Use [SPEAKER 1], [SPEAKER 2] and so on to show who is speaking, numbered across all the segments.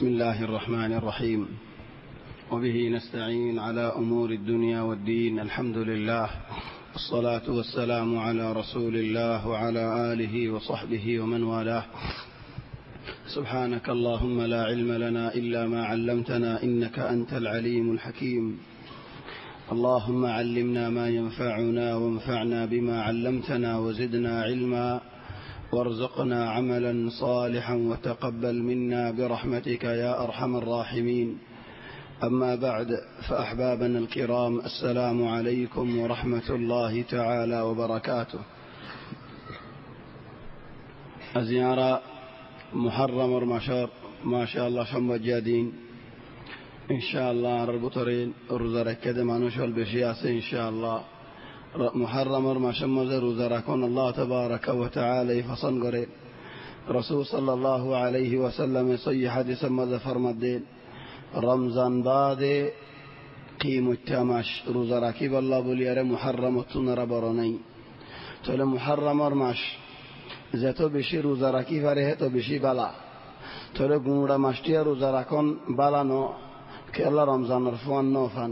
[SPEAKER 1] بسم الله الرحمن الرحيم. وبه نستعين على أمور الدنيا والدين الحمد لله. والصلاة والسلام على رسول الله وعلى آله وصحبه ومن والاه. سبحانك اللهم لا علم لنا إلا ما علمتنا إنك أنت العليم الحكيم. اللهم علمنا ما ينفعنا وانفعنا بما علمتنا وزدنا علما. وارزقنا عملا صالحا وتقبل منا برحمتك يا أرحم الراحمين. أما بعد فأحبابنا الكرام السلام عليكم ورحمة الله تعالى وبركاته. زياره محرم المشار ما شاء الله شم جادين. إن شاء الله ربطرين رزر كده مانوشل بشياسة إن شاء الله. محرمر مشمز روزركون الله تبارك وتعالى فصن قري رسول صلى الله عليه وسلم صي حديث ماذا فرمدين رمضان بعد قيم التماش روزركي بالله بليار محرم تنر برني تول محرمر ماش زتو بشي روزركي فره تو بشي بلا تول گونڑا مشتي روزركون بلا نو که الله رمضان رفوان نوفن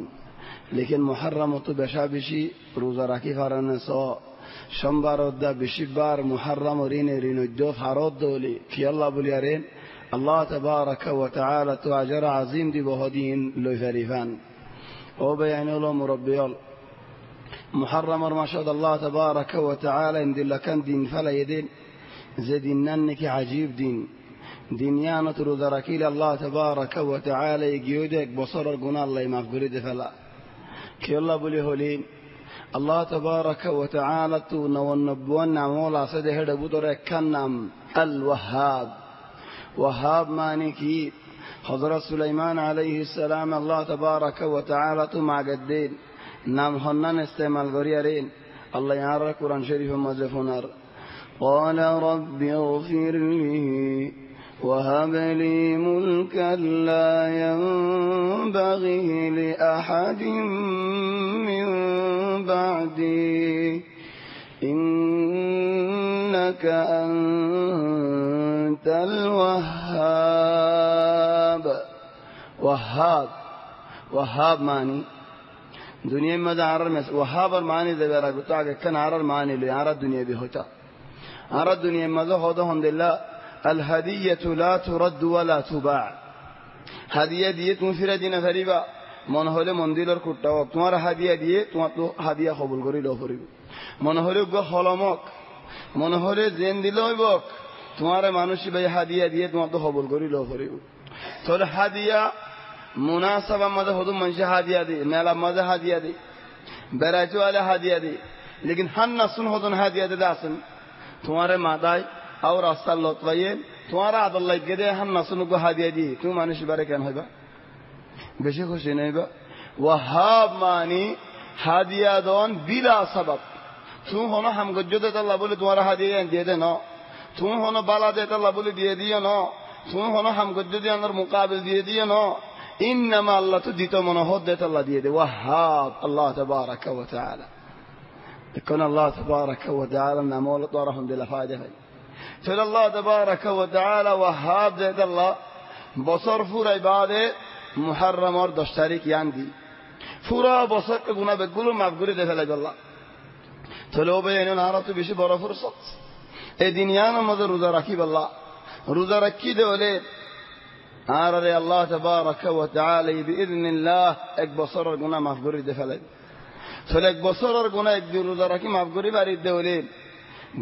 [SPEAKER 1] لیکن محرم تو بشا بشی روزا راکی فرن سا. شنبار دا بشی بار محرم رین رین دو فراد دولی. کی الله بلیارین الله تبارك وتعالى تو اجر عظیم دی بهدین لو فریفان أو بیان له مربیال. محرم ما شاء الله تبارك وتعالى ان دل كان دين فلا يدين زدننك عجيب دين دنيانة روزا الله تبارك وتعالى يجيودك بصر الجنال الله مغفر فلا. كي الله بلي هولين الله تبارك وتعالى تو نون نبوان نعمولا سده هده بدر كنم. الوهاب. وهاب مانكي حضرت سليمان عليه السلام الله تبارك وتعالى تو مع قدين نام هنن استعمال غريرين الله يعرى قرآن شريف مزفونر. قال رب اغفر لي. وهب لي ملكا لا ينبغي لأحد من بعدي. إنك أنت الوهاب. وهاب. وهاب ماني دنیا میں دا عرر میں وهاب معنی دے بیرا گتا کہ کن عرر معنی لے عرر دنیا بھی دلہ الهدية لا ترد ولا تباع هدية দিয়ে তুমি ফিরে দিনা ফেরিবা মন হলে মন্দিরের কুট্টা হোক তোমার হাদিয়া দিয়ে তোমার তো হাদিয়া কবুল করি লও ফরিব মন হলে গ হলমক মন হলে জেন দিলে হইব তোমার মানুষ ভাই হাদিয়া দিয়ে তোমার তো কবুল করি লও ফরিব তোর হাদিয়া মুনাসাবা মাঝে হদু মানুষ হাদিয়া দি মেলা মাঝে হাদিয়া দি বেড়াইছো আলে হাদিয়া দি লেকিন হান নাসুন হদন হাদিয়া দিতে আসেন তোমার মাদায় او راست الله طيب توارا عبد الله كده هم نصنو هذه দি। تو مانش بارك কেন هبا বেশি খুশি নেই বা ওয়াহাব মানি হাদিয়া দন বিলা সবাব। তুম হন হাম গজ্জতে তাল্লা বলে তোমার হাদিয়া দিয়ে দে ন। তুম হন বালা দে তাল্লা বলে দিয়ে দিও ন। তুম হন হাম গজ্জতে আমার মোকাবিল দিয়ে দিও ন। ইন্নামা আল্লাহ তো দিত মনে হদ দে তাল্লা দিয়ে দে। ওয়াহাব আল্লাহ তবারাক ওয়া তাআলা। দেখুন আল্লাহ তবারাক ওয়া তাআলা নাম হলো তো আলহামদুলিল্লাহ ফায়দা হয়। ফের আল্লাহ তবারক ওয়াহাব জেদ আল্লাহ, বছর ফুরাই বাদে মুহারমর দশ তারিখ ইয়ান দি। ফুরা বছর গুনা বেগুলো মাফ করে দেখে লাগে আল্লাহ। তাহলে ও ভাই নারা তো বেশি বড় ফুরসত। এই দিন ইয়ান আমাদের রোজা রাখি আল্লাহ। রোজা রাখি দে হলে আর আরে আল্লাহ তবারক ইদিনিল্লাহ এক বছরের গুণা মাফ করে দেখে লাগে তাহলে এক বছরের গুণা একদিন রোজা রাখি মাফ করি বাড়ির দে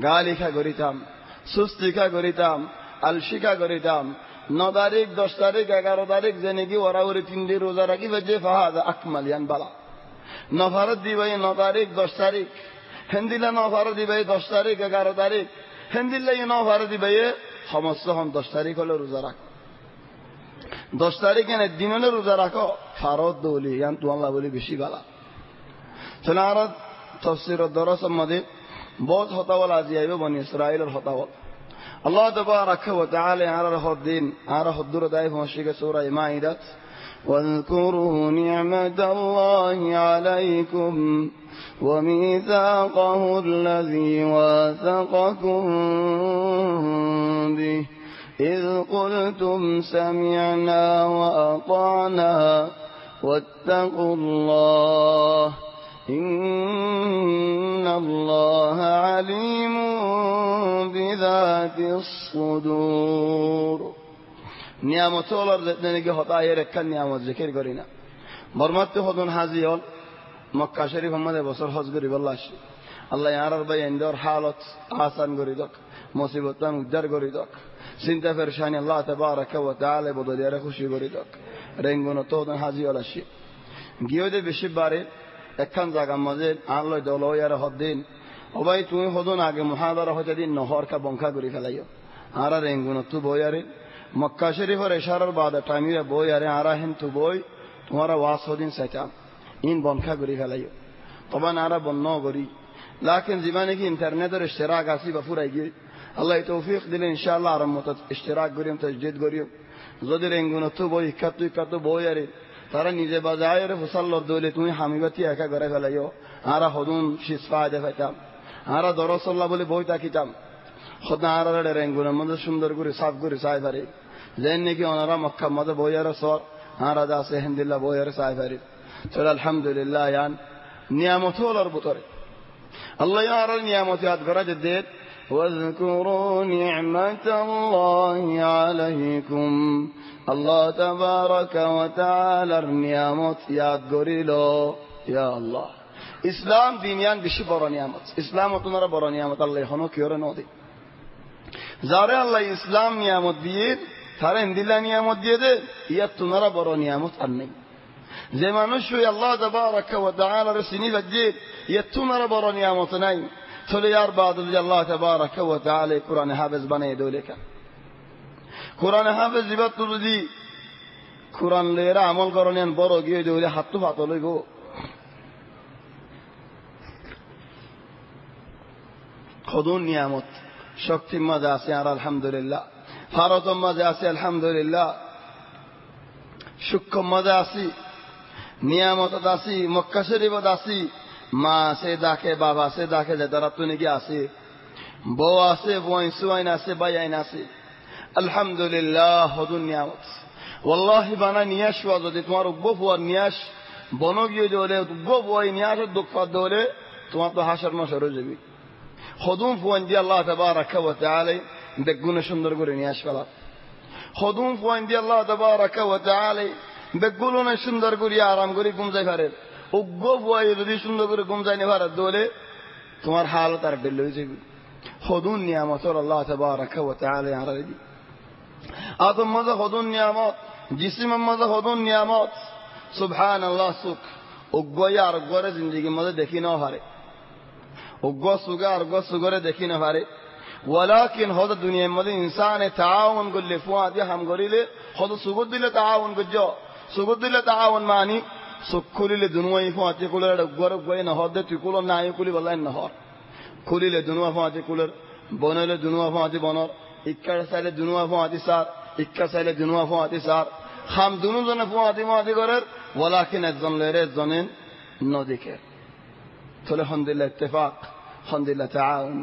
[SPEAKER 1] গা লিখা করিতাম। আলসি খা করিতাম। ন তারিখ, দশ তারিখ, এগারো তারিখ যে নাকি ওরা ওরে তিন দিন রোজা রাখি যে ফাহাদ আকমালিয়ান বালা। ন ভারত দিবাই ন তারিখ, দশ তারিখ। হেন্দিলা ন ভারত দিবাই দশ তারিখ, এগারো তারিখ। হেন্দিল্লা ন ভারত দিবাই সমস্ত হন দশ তারিখ হলে রোজা রাখ। দশ তারিখ এনে দিন হলে রোজা রাখো। ফারত দৌলি ইয়ান তুয়াল্লা বলি বেশি বালা। তাহলে আর তফসির দরস বহুত হতাওয়াল আজি আইবে বনি ইসরায়েলের হতাওয়াল الله تبارك وتعالى على له الدين على الدور دايف مشيك سورة مائدة واذكروا نعمة الله عليكم وميثاقه الذي واثقكم به إذ قلتم سمعنا وأطعنا واتقوا الله إن الله عليم بذات الصدور নিয়ামত হলার যেদিকে হতা এর একটা নিয়ামত জিকির করি না বর্মাত্ম হদন হাজি হল মক্কা শরীফ আমাদের বছর হজ করি বল্লা আসি আল্লাহ ইয়ার ভাই এন্দর হালত আসান করি দক মুসিবতান উদ্ধার করি দক চিন্তা পেরেশানি আল্লাহ তাবারাকা ওয়া তাআলা বদলিয়ারে খুশি করি দক রেঙ্গুন তো হদন হাজি হল আসি গিয়ে যে বেশি বারে একখান জায়গার মাঝে আনলয় দল ইয়ার হদ্দিন অবাই তুমি হদন আগে মহাদারা হতে দিন নহর কা বংখা করি ফেলাইও। আর রেঙ্গুন তু বইয়ারে মক্কা শরীফের এশারার বাদে টাইমিরে বই আরে, আরা হেন তু বই, তোমারা ওয়াস হদিন সেটাম ইন বনখা করি ফেলাইও। তবা নারা বন্য করি। লাকিন জীবনে কি ইন্টারনেটের ইশতেরাক আসি বা ফুরাই গিয়ে। আল্লাহ তৌফিক দিলে ইনশাআল্লাহ আরম মত ইশতেরাক করিম তসজিদ করিও যদি রেঙ্গুন তু বই, ইকাতু ইকাতু বই আরে তারা নিজে বাজায় রে ফুসাল্লর দইলে তুমি হামিবাতি একা করে ফেলাইও আরা হদুন শিসফা দে ফেতাম আরা দরসল্লাহ বলে বই তাকিতাম খোদা আরা রেঙ্গুনের মধ্যে সুন্দর করে সাফ করে চাই পারে যেন নাকি ওনারা মক্কা মধ্যে বইয়ার সর আরা যা আছে হেন্দিল্লা বইয়ার চাই পারে চল আলহামদুলিল্লাহ ইয়ান নিয়ামত হলার ভিতরে আল্লাহ আর নিয়ামত ইয়াদ করা যে দেব واذكروا نعمة الله عليكم আল্লাহ নিয়ামত ইয়াদ করিল। ইয়া আল্লাহ। ইসলাম, দিনিয়ান বেশি বড় নিয়ামত। ইসলাম অতনারা বড় নিয়ামত, আল্লাহ এখনও কি ওরে নদী। যারে আল্লাহ ইসলাম নিয়ামত দিয়ে, তারা ইন্দিল্লা নিয়ামত দিয়ে দে, ইয়া তোনারা বড় নিয়ামত আর নেই। যে মানুষ আল্লাহ তাবারাকার সিনি বাজিয়ে ইয়া তোনারা বড় নিয়ামত নাই। চলে আর বাদ আল্লাহ তাবারাক কোরআনে হাবেজ বানিয়ে দৌলে কেন কোরআনে হাফেজ দিবার তো যদি কোরআন লেরা আমল করণেন বড় গিয়ে দেউলে হাত তো হাত লইব। খদুন নিয়ামত, শক্তির মাঝে আছে আর আলহামদুলিল্লাহ। ভারতের মাঝে আছে, আলহামদুলিল্লাহ। সূক্ষ্ম মাঝে আছি নিয়ামত আছি, মক্কা শরীফত আছি। মা আছে, ডাকে, বাবা আছে, ডাকে যে তারা তো নাকি আছে, বউ আছে বই সুয়াইন আছে বাইন আছে। আলহামদুলিল্লাহ হদুন নিয়ামত। ওল্লাহি বানা নিয়ে আসবা যদি তোমার উগ্র ফুয়ার নিয়ে আস বন গিয়ে দৌড়ে উগ্র ফুয়াই নিয়ে দুঃখ দৌড়ে, তোমার তো হাসার হয়ে যাবি। হদুম ফুয়ান দিয়ে আল্লাহ তাবারাকা ওয়া তাআলা বেগুনে সুন্দর করে নিয়ে আসবা হদুম ফুয়ান দিয়ে আল্লাহ তাবারাকা ওয়া তাআলা বেগুনে সুন্দর করে আরাম করে ঘুম যাই পারে উগ্র ফুয়াই যদি সুন্দর করে ঘুম যাই পারে দৌড়ে, তোমার হালত আর ডেল হয়ে যাবে। হদুন নিয়ামত আল্লাহ তাবারাকা ওয়া তাআলা আর দি আদম মজা হদুন নিয়ামত জিসিম মজা হদুন নিয়ামত। সুবহান আল্লাহ সুখ। উগ্র আর উগ্রে জিন্দগির মধ্যে দেখি না হারে। উগ্র সুগা আর উগ্র সুগরে দেখি না পারে ওয়ালাকিন হদ দুনিয়ার মধ্যে ইনসানে তাআউন করলে ফুয়া দিয়ে হাম করিলে, হদ সুগত দিলে তাআউন করজ। সুগত দিলে মানি, সুখ খুলিলে দুনুয়াই ফুয়া তে কুলের উগ্র কুলো নাই কুলি বলাই না হর খুলিলে দুনুয়া ফুয়া তে ইক্কার সাইলে দুনুয়া ফুয়াতি সার ইক্কা সাইলে দুনুয়া ফুয়াতি সার। খাম দুনু জনে ফুয়াতি মুয়াতি করের, ওয়ালাকিন একজন লয়ের একজনের নদীকে। তাহলে হন্দিল্লা ইত্তেফাক হন্দিল্লা তাআউন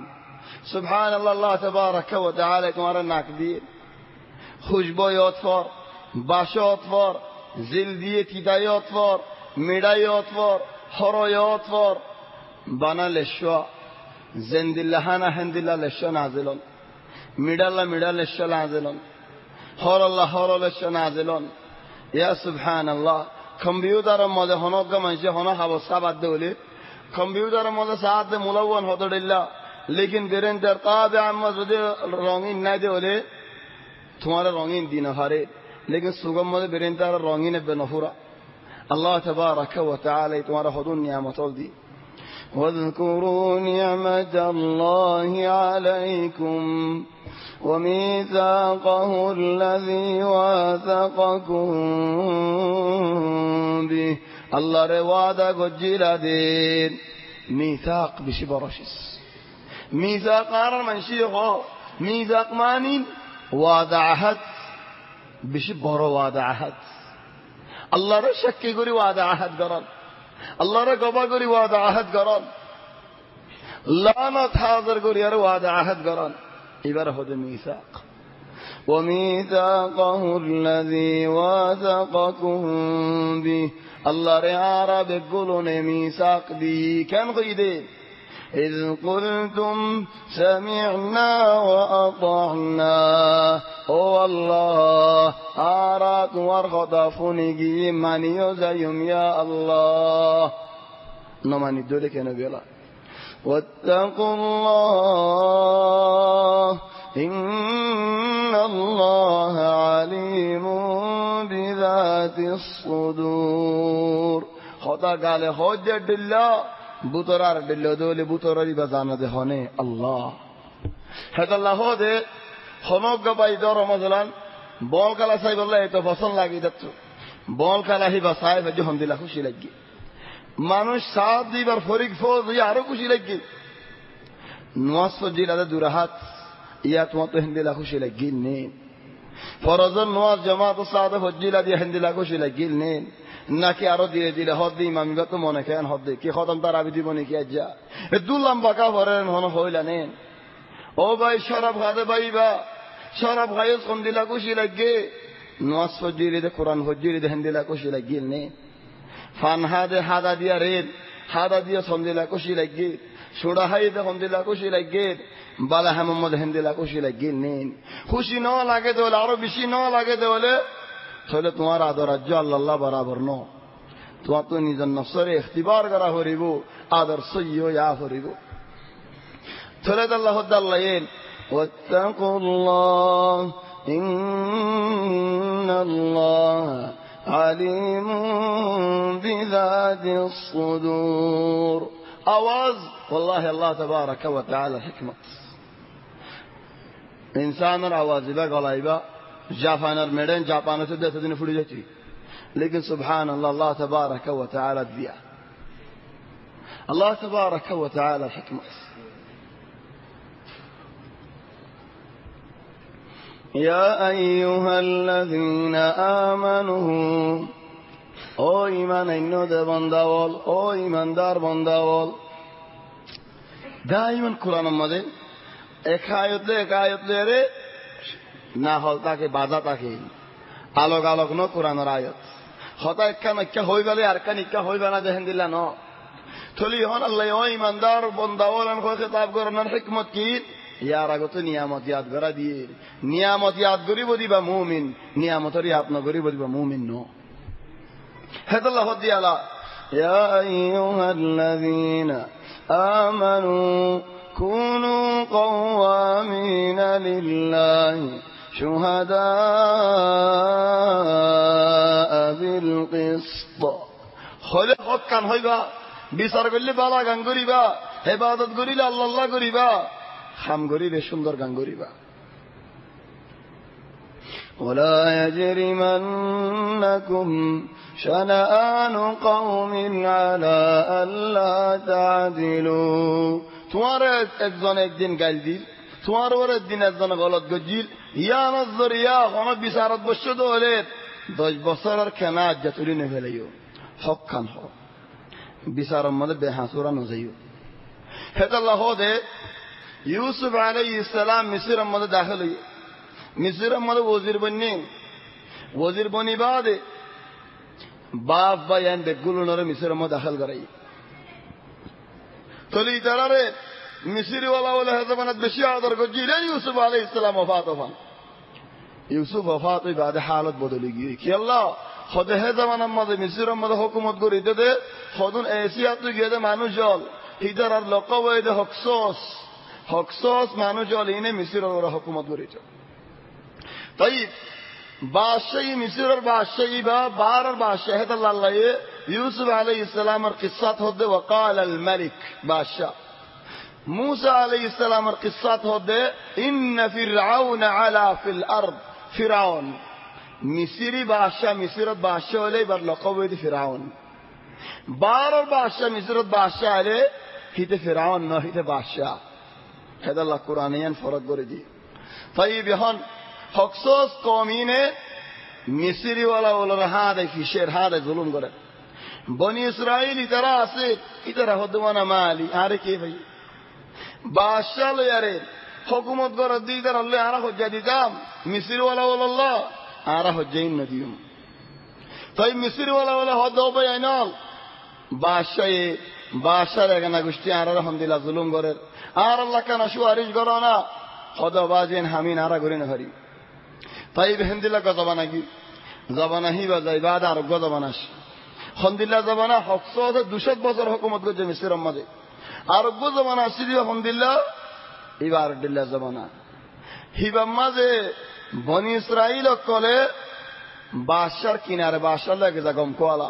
[SPEAKER 1] সুবহানাল্লাহ, আল্লাহ তাবারাকা ওয়া তাআলা তোমার নাক দিয়ে। খুশবয়ত ফর বাসত ফর জিল দিয়ে তিদায়ত ফর মেডায়ত ফর হরয়ত ফর বানালেশ জেন্দিল্লাহানা হেন্দিল্লা লেশ নাজিলন। মিডাল্লা মিডালেশ্ব নাজেলন। হর আল্লাহ নাজেলন। ইয়া সুফহান আল্লাহ কম্পিউটারের মধ্যে হনজ্ঞ মানুষে হন হাবসা বাদ দেউলি কম্পিউটারের মধ্যে সাহায্যে মূলবান হতো ডিল্লা লেকিন বেরেন তার তবে আমার যদি রঙিন নাই দেউলে তোমার রঙিন দিন হারে। লেকিন সুগম মধ্যে বেরেন তার রঙিন এবে নফুরা আল্লাহ তবা রাখা তোমার হদুন নিয়ামতল দিয়ে واذكروا نعمة الله عليكم وميثاقه الذي واثقكم به. الله رواد قجيلا دين ميثاق بشبرشس ميثاق من شيخو ميثاق ماني وعد عهد بشبر وعد عهد الله رشك يقول وعد عهد قرر আল্লাহরে গবা করি ওয়াদা আহাদ করন লানত হাজার করি আর ওয়াদা আহাদ করন এবার হতে মিসাক وميثاقه الذي واثقكم به الله رعارة بقولون ميثاق دي كان غيدي إذ قلتم سمعنا وأطعنا. هو الله. آرات ورخطفني من يزيم يا الله. نماني دولي كانوا بيلا واتقوا الله. إن الله عليم بذات الصدور. خطا قال حجة دلّا বুতরার দিল্ল দলে বুতরারি বা জানাতে হনে আল্লাহ হেতাল্লাহ দে হনজ্ঞ পাই দর মজলান বল কালা সাই বললে এত পছন্দ লাগি যাচ্ছ বল কালা হিবা সাই ভাই যখন দিলা খুশি লাগি মানুষ সাত দিবার ফরিক ফৌজ আরও খুশি লাগি নোয়াজ জিলাদে দুরাহাত ইয়া তোমার তো হিন্দিলা খুশি লাগি নে ফরজন নোয়াজ জমাত সাদে ফজিলা দিয়ে হিন্দিলা খুশি লাগি নে নাকি আরও দিয়ে দিলে? হদ দিই মামি তো মনে খেন হদ দিই কি খতম তার আবি দিব নাকি আজ্জা? এ দুলাম বাঁকা ভরেন মনে হইলা নেন ও ভাই, শরাব খাদে ভাই বা শরাব খাইও সন্দিলা খুশি লাগে? নোয়াজ ফজিরি দে কোরআন ফজিরি দে হিন্দিলা খুশি লাগিল নে। ফান হাদে হাদা দিয়া রেন হাদা দিয়া সন্দিলা খুশি লাগে। সোডা হাই দে সন্দিলা খুশি লাগে। বালা হেমদ হিন্দিলা খুশি লাগিল নেন খুশি ন লাগে দেওয়ালে আরও বেশি ন লাগে দেওয়ালে তাহলে তোমার আদর রাজ্য আল্লাহ বরাবর ন তোমার তো নিজের নসরে ইখতিবার করা হরিব আদর সইয় ইয়া হরিব তাহলে তো আল্লাহ আল্লাহ এন واتقوا الله إن الله عليم بذات الصدور أواز والله الله تبارك وتعالى حكمة إنسان الأواز بقى الله جافانر ميدن جافانا سدت دين فديتي لكن سبحان الله الله تبارك وتعالى ديا الله تبارك وتعالى حكمة يا أيها الذين آمنوا أو ایمان اینو ده بنداول أو ایمان دار بنداول. دائما قرآن مده ایک آیت لے ایک آیت না হল তাকে বাধা তাকে আলোক আলোক ন কোরআনের আয়ত হতা একটা নক্কা হই গেলে আর কান ইক্কা হইবে না দেখেন দিলা ন থলি হন আল্লাহ ও ইমানদার বন্দাওয়ালান কয় খেতাব করনার হিকমত কি ইয়ার আগত নিয়ামত ইয়াদ করা দিয়ে নিয়ামত ইয়াদ করিব দিবা মুমিন নিয়ামতর ইয়াদ ন করিব দিবা মুমিন ন হেদাল্লাহ দিয়ালা يا أيها الذين آمنوا كونوا قوامين لله شهداء بالقسط হলে হক কান হইবা বিচার করলে বালা গান করিবা হেবাদত করিলে আল্লাহ আল্লাহ করিবা খাম করিবে সুন্দর গান করিবা ولا يجرمنكم شنآن قوم على ألا تعدلوا তোমার একজন একদিন গাইল দিল তোমার ওর একদিন একজন গলত গজিল, ইয়া নজর, ইয়া কোন বিচারত বসে তো হলে দশ বছরের খেনা আজ্জা তুলি নে ফেলাইও হক খান হক। বিচারের মধ্যে বেহাসুরা নজাইও। হেতাল্লাহ দে, ইউসুফ আলাই ইসলাম মিসিরের মধ্যে দাখিল হইয়ে মিসিরের মধ্যে ওজির বন্যে ওজির বনি বাদে বাপ বা ইয়ান বেগুলো নরে মিসিরের মধ্যে দাখিল করাই তলি তারারে মিসিরিওয়ালা বলে হেজমানত বেশি আদর করছিলেন ইউসুফ আলাই ইসলাম ওফাত ইউসুফ ওফাত হালত বদলে গিয়ে কি আল্লাহ হদে হে জামানার মধ্যে মিসিরের হুকুমত করি, দে হদুন এসিয়াত গিয়ে মানুষ জল ইদার আর লোক হকসস হকসস মানুষ জল ইনে মিসির ওরা হুকুমত করিত তাই বাদশাহী মিসিরের বাদশাহী বা বারার বাদশাহ আল্লাহ ইউসুফ আলাই ইসলামের কিসাত হদে ওকাল আল মালিক বাদশাহ। মুসা আলি ইসলামের কিসাত হতে ফিরাউন। মিসিরি বাদশা মিসিরত বাদশা হলে এবার লকবৈদ ফিরাউন। বারোর বাদশা মিসিরত বাদশা হলে হিতে ফিরাউন, ন হিতে বাদশা হেদাল্লাহ কোরআনিয়ান ফরক করে দি তাই বিহন হকসোস কমিনে মিসিরিওয়ালা ওলার হাত এই ফিসের হাত জুলুম করে। বনি ইসরায়েল ইতারা আছে, ইতারা হদ্দমানা মালি, আরে কে ভাই? বাদশাহ লয়ারে হকুমত করার দিকে আল্লাহ আরা হজ্জা দিতাম। মিসিরওয়ালা বলল্লা আরা হজ্জাই নদীম তাই মিসিরওয়ালা বলে হদ হবে আইনল। বাদশাহে বাদশার এখানে গোষ্ঠী আর আলহামদুলিল্লাহ জুলুম করের আর আল্লাহ কেন সুয়ারিশ করো না? হদ বাজেন হামিন, আরা করি না ভারি তাই বেহেন্দিল্লা গজবানা কি? জবানা হি বাজাই বাদ আরোগ্য জবানাস হন্দিল্লা জবানা হকস দুশত বছর হকুমত করছে মিসির মাঝে আরোগ্য জমানা আসছি দিবা হন্দিল্লা এবার দিল্লা জমানা। হিবাম মাঝে বনি ইসরাইল কলে বাসার কিনারে বাসার লাগে যা গম কোয়ালা।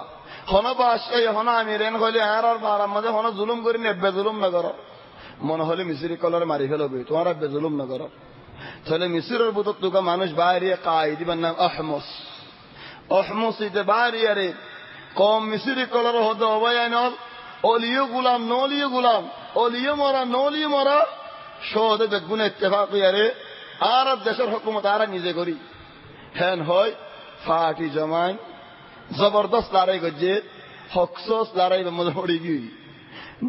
[SPEAKER 1] হন বাসাই হন আমি রেন হইলে আর আর ভাড়ার মাঝে হন জুলুম করি নেবে জুলুম না করো। মনে হলে মিসিরি কলরে মারি ফেলবে তোমার আব্বে জুলুম না করো। তাহলে মিসিরের বুতর তুকা মানুষ বাইরে কাই দিবার নাম আহমস ইতে বাইরে কম মিসিরি কলর হতে অবয়ানল অলিও গুলাম, নলিও গুলাম, অলিও মরা, নলিও মরা। সহদে বেগুন ইত্তেফাক ইয়ারে আর দেশের হকুমত আর নিজে করি। হ্যান হয়, ফাটি জমাই জবরদস্ত লড়াই করছে, হকসস লড়াই পড়ে গি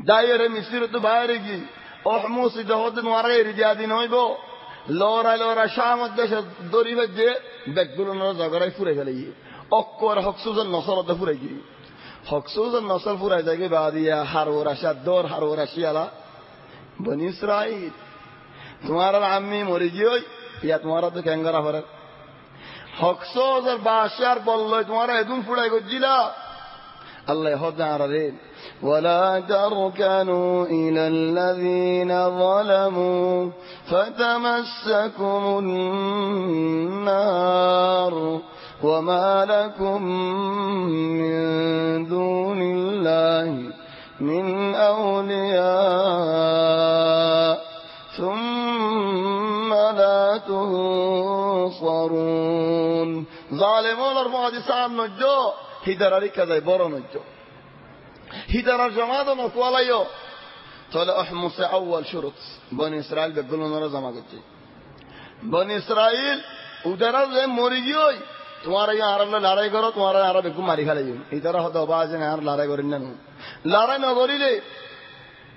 [SPEAKER 1] দায়েরে মিসির তো বাইরে গি অহমুসি দহদ মারে রিজাদি নইব লড়াই লড়াই শামত দেশে দড়ি বেজে বেগগুলো জগরাই ফুরে ফেলে গিয়ে। অক্কর হকসুজন নসরতে ফুরে গিয়ে। خصوصا نصر فورا پورا بعد یا ہر ورشہ دور ہر ورشی علا بنی اسرائیل تمہارا عمی مرجی ہوئی یا تمہارا تو کنگرا فرق خصوصا باشار بلو تمہارا ادون فورا گو جلا الله يهد رہے
[SPEAKER 2] ولا تركنوا إلى الذين ظلموا فتمسكم النار وما لكم من دون الله من أولياء ثم لا تنصرون
[SPEAKER 1] ظالمون أربعة ساعة نجو هدر لك ذي برا نجو هدر جماد نطول يو طلع احمس أول شرط بني إسرائيل بقولون رزا ما قلت بني إسرائيل ودرز مريجوي এই আর লড়াই করো তোমার মারি ফেলাই ইতারা হতো বাজে আর লড়াই করেন না। লড়াই নগরিলে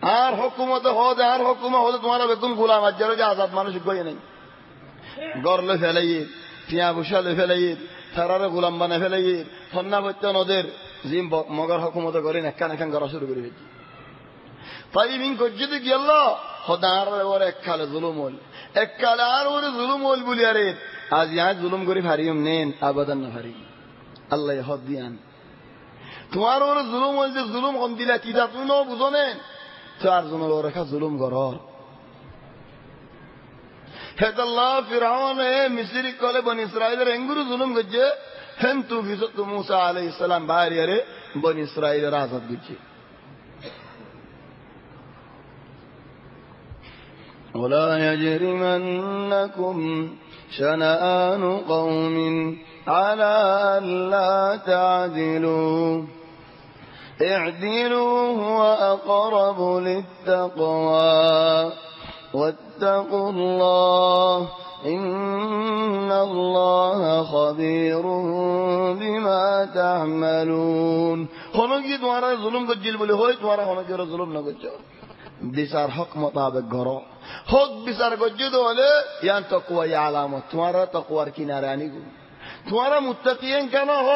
[SPEAKER 1] আর হকুমত হদ আর হুকুমত হদ তোমার বেগুন গুলাম আজ্জার যে আজাদ মানুষ গই নাই। গরলে ফেলাই টিয়া বসালে ফেলাই তারারে গোলাম বানায় ফেলাই ফন্না বত্য নদের জিম মগর হকুমত করেন একান একান করা শুরু করে ফেলছি তাই মিন করছিতে গেল হদার ওর এককালে জুলুম হল এককালে আর ওরে জুলুম হল বলি আরে আজ ইয়া জুলুম করে ফারিম নেন আবাদান না ফারি আল্লাহ হদ দিয়ান তোমার ওর জুলুম হল যে জুলুম কম দিলা কিতা তুমি ন বুঝো নেন তো আর জন ওর রেখা জুলুম করর হেদাল্লাহ ফিরাউন এ মিসরি কলে বন ইসরায়েলের এঙ্গুরু জুলুম গজ্জে হেন তু ফিসত মুসা আলাইহিস সালাম বাইরে আরে বন ইসরায়েলের আজাদ গজ্জে
[SPEAKER 2] ولا يجرمنكم شنآن قوم على ألا تعدلوا اعدلوا هو أقرب للتقوى واتقوا الله إن الله خبير بما تعملون.
[SPEAKER 1] خونجي دوارا الظلم قد جلبوا لے ہوئی دوارا ہونا جو ظلم نہ বিচার হক মোতাবেক ঘর হক বিচার গজ্জিত হলে ইয়ান তকুয়া ইয়া আলামত তোমার তকুয়ার কিনারে আনি গু তোমার মুত্তাকিয়েন কেন হ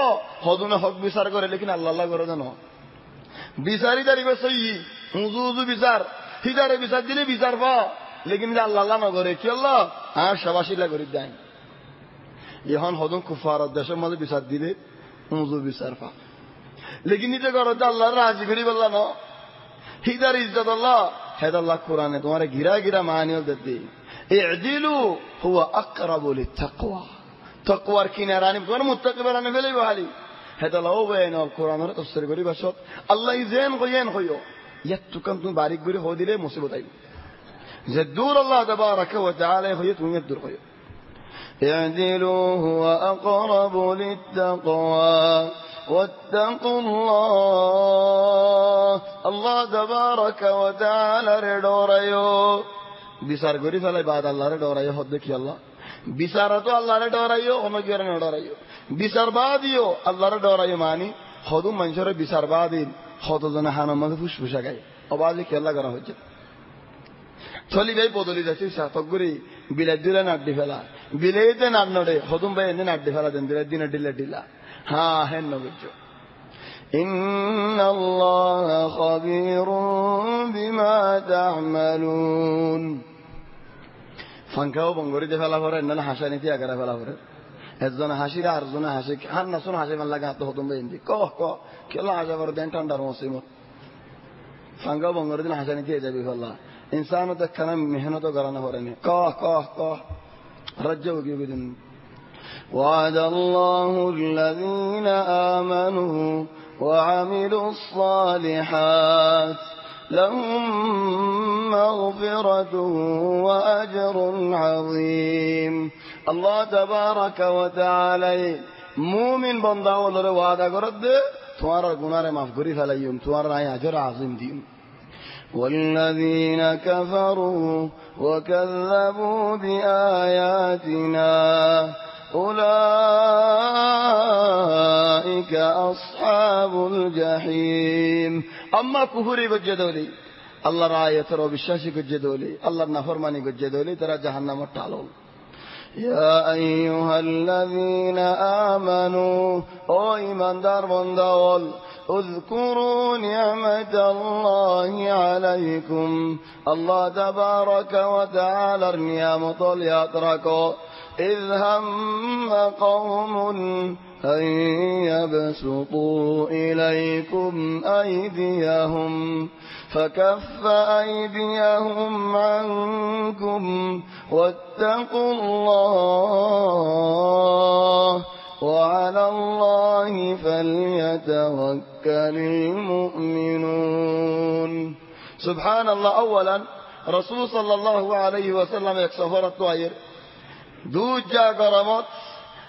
[SPEAKER 1] হদুনে হক বিচার করে লেকিন আল্লাহ করে জানো বিচারি দাঁড়িবে সই উজু উজু বিচার হিদারে বিচার দিলে বিচার পা লেকিন আল্লাহ আল্লাহ নগরে কি আল্লাহ আর সবাসিলা করে দেয় এখন হদন কুফার দেশের মধ্যে বিচার দিলে উজু বিচার পা লেকিন নিজে করো তো আল্লাহ রাজি করি বললা ন হিদার ইজ্জত আল্লাহ হেদ আল্লাহ কোরআনে তোমার গিরা গিরা মানিও দিতে এদিলু হুয়া আকরাবু লিত্তাকওয়া তাকওয়ার কিনারে আনি তোমার মুত্তাকি বানানে ফেলাই বহালি হেদ আল্লাহ ও বেন কোরআনের তফসির করি বাসত আল্লাহ ইজেন কইয়েন কইও ইয়াত তুকাম তুমি বারিক করে হো দিলে মুসিবত আইব যে দূর আল্লাহ তাবারাকা ওয়া তাআলা হইয়ে তুমি দূর কইও
[SPEAKER 2] اعدلوا هو أقرب للتقوى واتقوا الله
[SPEAKER 1] আল্লাহ তাবারাকা ওয়া তাআলা রে ডরায়ো বিচার করি ফেলাই বাদ আল্লাহরে ডরাইও হদ দেখি আল্লাহ বিচার তো আল্লাহরে ডরাইও অনগিয়ারে না ডরাইও বিচার বাদিও আল্লাহরে ডরাইও মানি হদু মানুষের বিচার বাদিন হদ জন হানো মধ্যে ফুসফুসা গায় অবাজে খেলা করা হচ্ছে চলি ভাই বদলি যাচ্ছি সাতগুড়ি বিলের দিলে নাড্ডি ফেলা বিলেতে নাড নড়ে হদুম ভাই এনে নাড্ডি ফেলা দেন দিলে দিনে ডিলে ডিলা هاهن بالجوع
[SPEAKER 2] إن الله خبير بما تعملون.
[SPEAKER 1] فانكاو بنغوري فلا فور إننا حشاني فيها كرا فلا فور الزنا حشيرة أرزنا حشيك حنا سون حشي من لقاه تهضم بيندي كوه كوه كلا حشي دين تندر مسلم فانكاو بنغوري دين حشاني فيها جبي فلا. إنسانو تكنا مهنة تو كرنا فورني كوه كوه كوه رجعوا كيو بدون
[SPEAKER 2] وعد الله الذين آمنوا وعملوا الصالحات لهم مغفرة وأجر عظيم.
[SPEAKER 1] الله تبارك وتعالى مؤمن بندا ولر وعد قرد توار قنار معاف غري فلايم أجر عظيم دين.
[SPEAKER 2] والذين كفروا وكذبوا بآياتنا أولئك أصحاب الجحيم
[SPEAKER 1] أما كفري গজ্জে আল্লাহর আয়াতের অবিশ্বাসী গজ্জে দৌলি আল্লাহর নাফরমানি গজ্জে দৌলি তারা জাহান্নামর টালল
[SPEAKER 2] يا أيها الذين آمنوا أو إيمان دار بندول اذكروا نعمة الله عليكم الله تبارك وتعالى نعمة يتركوا إذ هم قوم أن يبسطوا إليكم أيديهم فكف أيديهم عنكم واتقوا الله وعلى الله فليتوكل المؤمنون.
[SPEAKER 1] سبحان الله. أولا رسول صلى الله عليه وسلم يكسفر الطائر আয়ের দুজা গরমত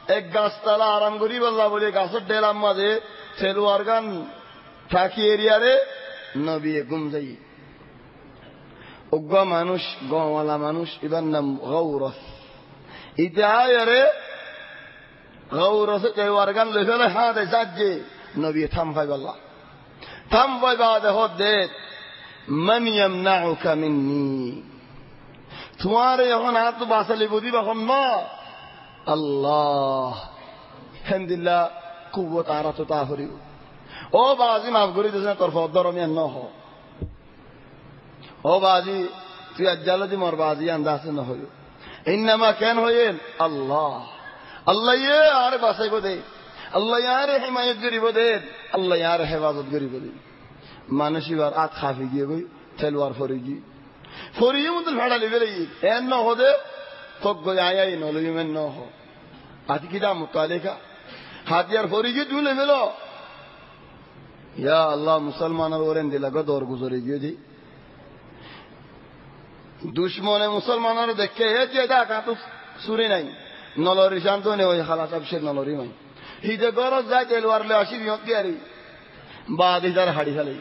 [SPEAKER 1] এক গাছতলা আরাম করি বললা বলে গাছের ডেলাম মাঝে সেলুয়ার গান থাকি এরিয়ারে নবী গুম যাই উগ্র মানুষ গওয়ালা মানুষ এবার নাম গৌরস ইতিহারে গৌরসে সেলুয়ার গান লই ফেলে হ্যাঁ দে যাচ্ছে নবী থাম ভাই বললা থাম ভাই বাদে হদ দে من يمنعك مني তোমারে যখন হাত বাঁচালি বুঝি তখন না? আল্লাহ। হেমদিল্লা, কুবত আর তো তা হরি। ও বাজি, মাফ করি দিস তোর ফদ্দর আমি ন হ ও বাজি, তুই আজ্জাল দি মোর, বাজি আন্দাজ ন হইল ইন্নামা কেন হইল আল্লাহ। আল্লাহ ইয়ে আর বাঁচাইব দে। আল্লাহ ইয়ারে হিমায়ত করিব দে। আল্লাহ ইয়ারে হেফাজত করিব দে। মানুষ এবার আত খাফি গিয়ে গই তেলওয়ার ফরি গিয়ে। ফরিয়ে মতো ভেড়া লিবে লাগি এন ন হদে তক গই আয়াই ন লইমেন ন হ আতি কিদা মুতালিকা হাতিয়ার ফরি গিয়ে তুলে ইয়া আল্লাহ, মুসলমানের ওরেন দিলা দর গুজরে দুশ্মনে মুসলমানের দেখে হে যে দা কাতু সুরি নাই। নলরি শান্ত নে ওই খালা সব সে নলরি মাই হিজে গরজ যায় তেলওয়ার লে আসি বিহত গিয়ারি বাদ হাড়ি খালি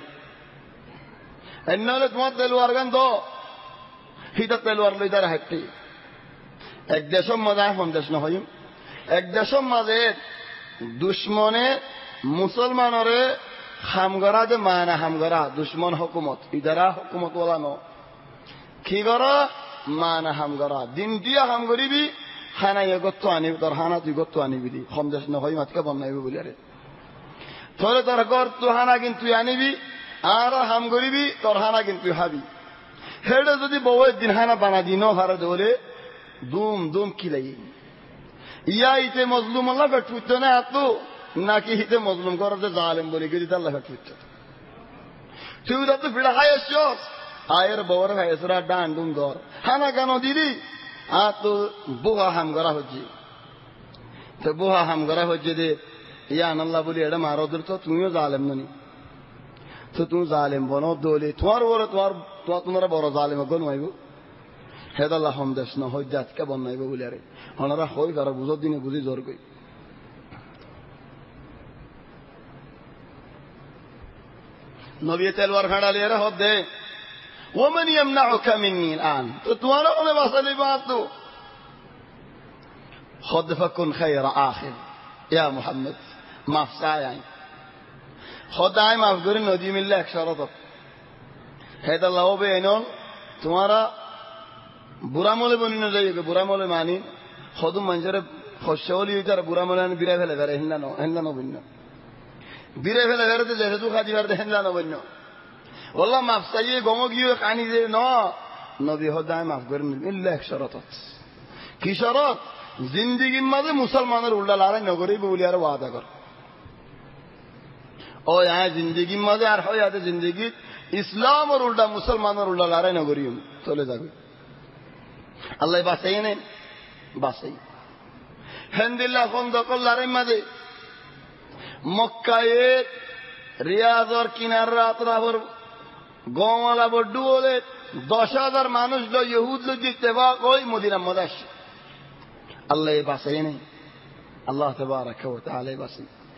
[SPEAKER 1] এন্নলে তোমার তেলওয়ার গান তো হিতা তেলওয়ার লই তার হাঁটতি এক দেশের মাঝে এখন দেশ নহয়। এক দেশের মাঝে দুশ্মনে মুসলমানরে হামগরা যে মানা হামগরা দুশ্মন হকুমত ইদারা হকুমত ওলা ন। কি কর মানা হামগরা দিন দিয়া হাম করিবি হানা গত্ত আনিবি তোর হানা তুই গত্ত আনিবি দি। কম দেশ নহয়, মাতকে বনাইবি বলি আরে তোরে তোর গর তু হানা কিন্তু আনিবি আর হাম করিবি তোর হানা কিন্তু হাবি হেডে যদি বউয়ের দিন হানা বানা দিন, হারে ধরে দুম দুম কিলাই। ইয়া ইতে মজলুম আল্লাহ বেটুত না এত, নাকি হিতে মজলুম করতে জালেম বলে গেলি আল্লাহ বেটুত তুই তো ফিড়া খাই এসছ, আয়ের বউর খাই এসরা ডান ডুম ধর। হানা কেন দিদি আর তো বুহা হাম করা হচ্ছে। তো বুহা হাম করা হচ্ছে যে ইয়া আল্লাহ বলি এটা মারো তো তুমিও জালেম ননি। তুমি জালিম বনো দলি তোমার ওপরে তোমার তোমরা বড় জালিম গন মাইব হেদাল্লাহ হম দেশ ন হৈ জাতকে বন মাইব বলি আরে হনারা হৈ গার দিনে বুঝি জোর কই নবী তেলবার খাড়ালি না হোক আন তো তোমার ওখানে বাসা নিব আর তো হদ ফাকুন খাই আখের ইয়া মোহাম্মদ মাফ খদায় মাফ করে নদী মিললে একশো হেদাল্লাহ বে এনল তোমারা বুড়ামলে বনি যাই বুড়ামলে মানি। সদু মানুষের শস্যলি আর বুড়ামলে আনি, বিরাই ফেলে ফেলে হেনলা হেনলা নবন্য বিরাই ফেলে ফেলে যেহেতু খাদি ফেলে হেনলা নবন্য বললা মাফ চাইয়ে গম গিয়ে কানি যে, ন নদী সদায় মাফ করে মিললে একশো কি শরত জিন্দিগির মাঝে মুসলমানের উল্টা লড়াই নগরী বলি আর ওয়াদা কর। ও হ্যাঁ জিন্দিগির মাঝে আর হয় আছে জিন্দিগি। ইসলামের উল্টা মুসলমানের উল্টা, লড়াই নগরী চলে যাবে। আল্লাহ বাসাই নেন। বাসাই। হেন্দিল্লা দখল লড়াই মাঝে? মক্কায়ে রিয়াজর কিনার রাত রাবর গমালা বড্ডু দশ হাজার মানুষ লো ইহুদ লো ইত্তেফাক ওই মদিনা মদাস। আল্লাহ বাসাই নেই। আল্লাহ তবারক ওয়া তাআলা বাসাই।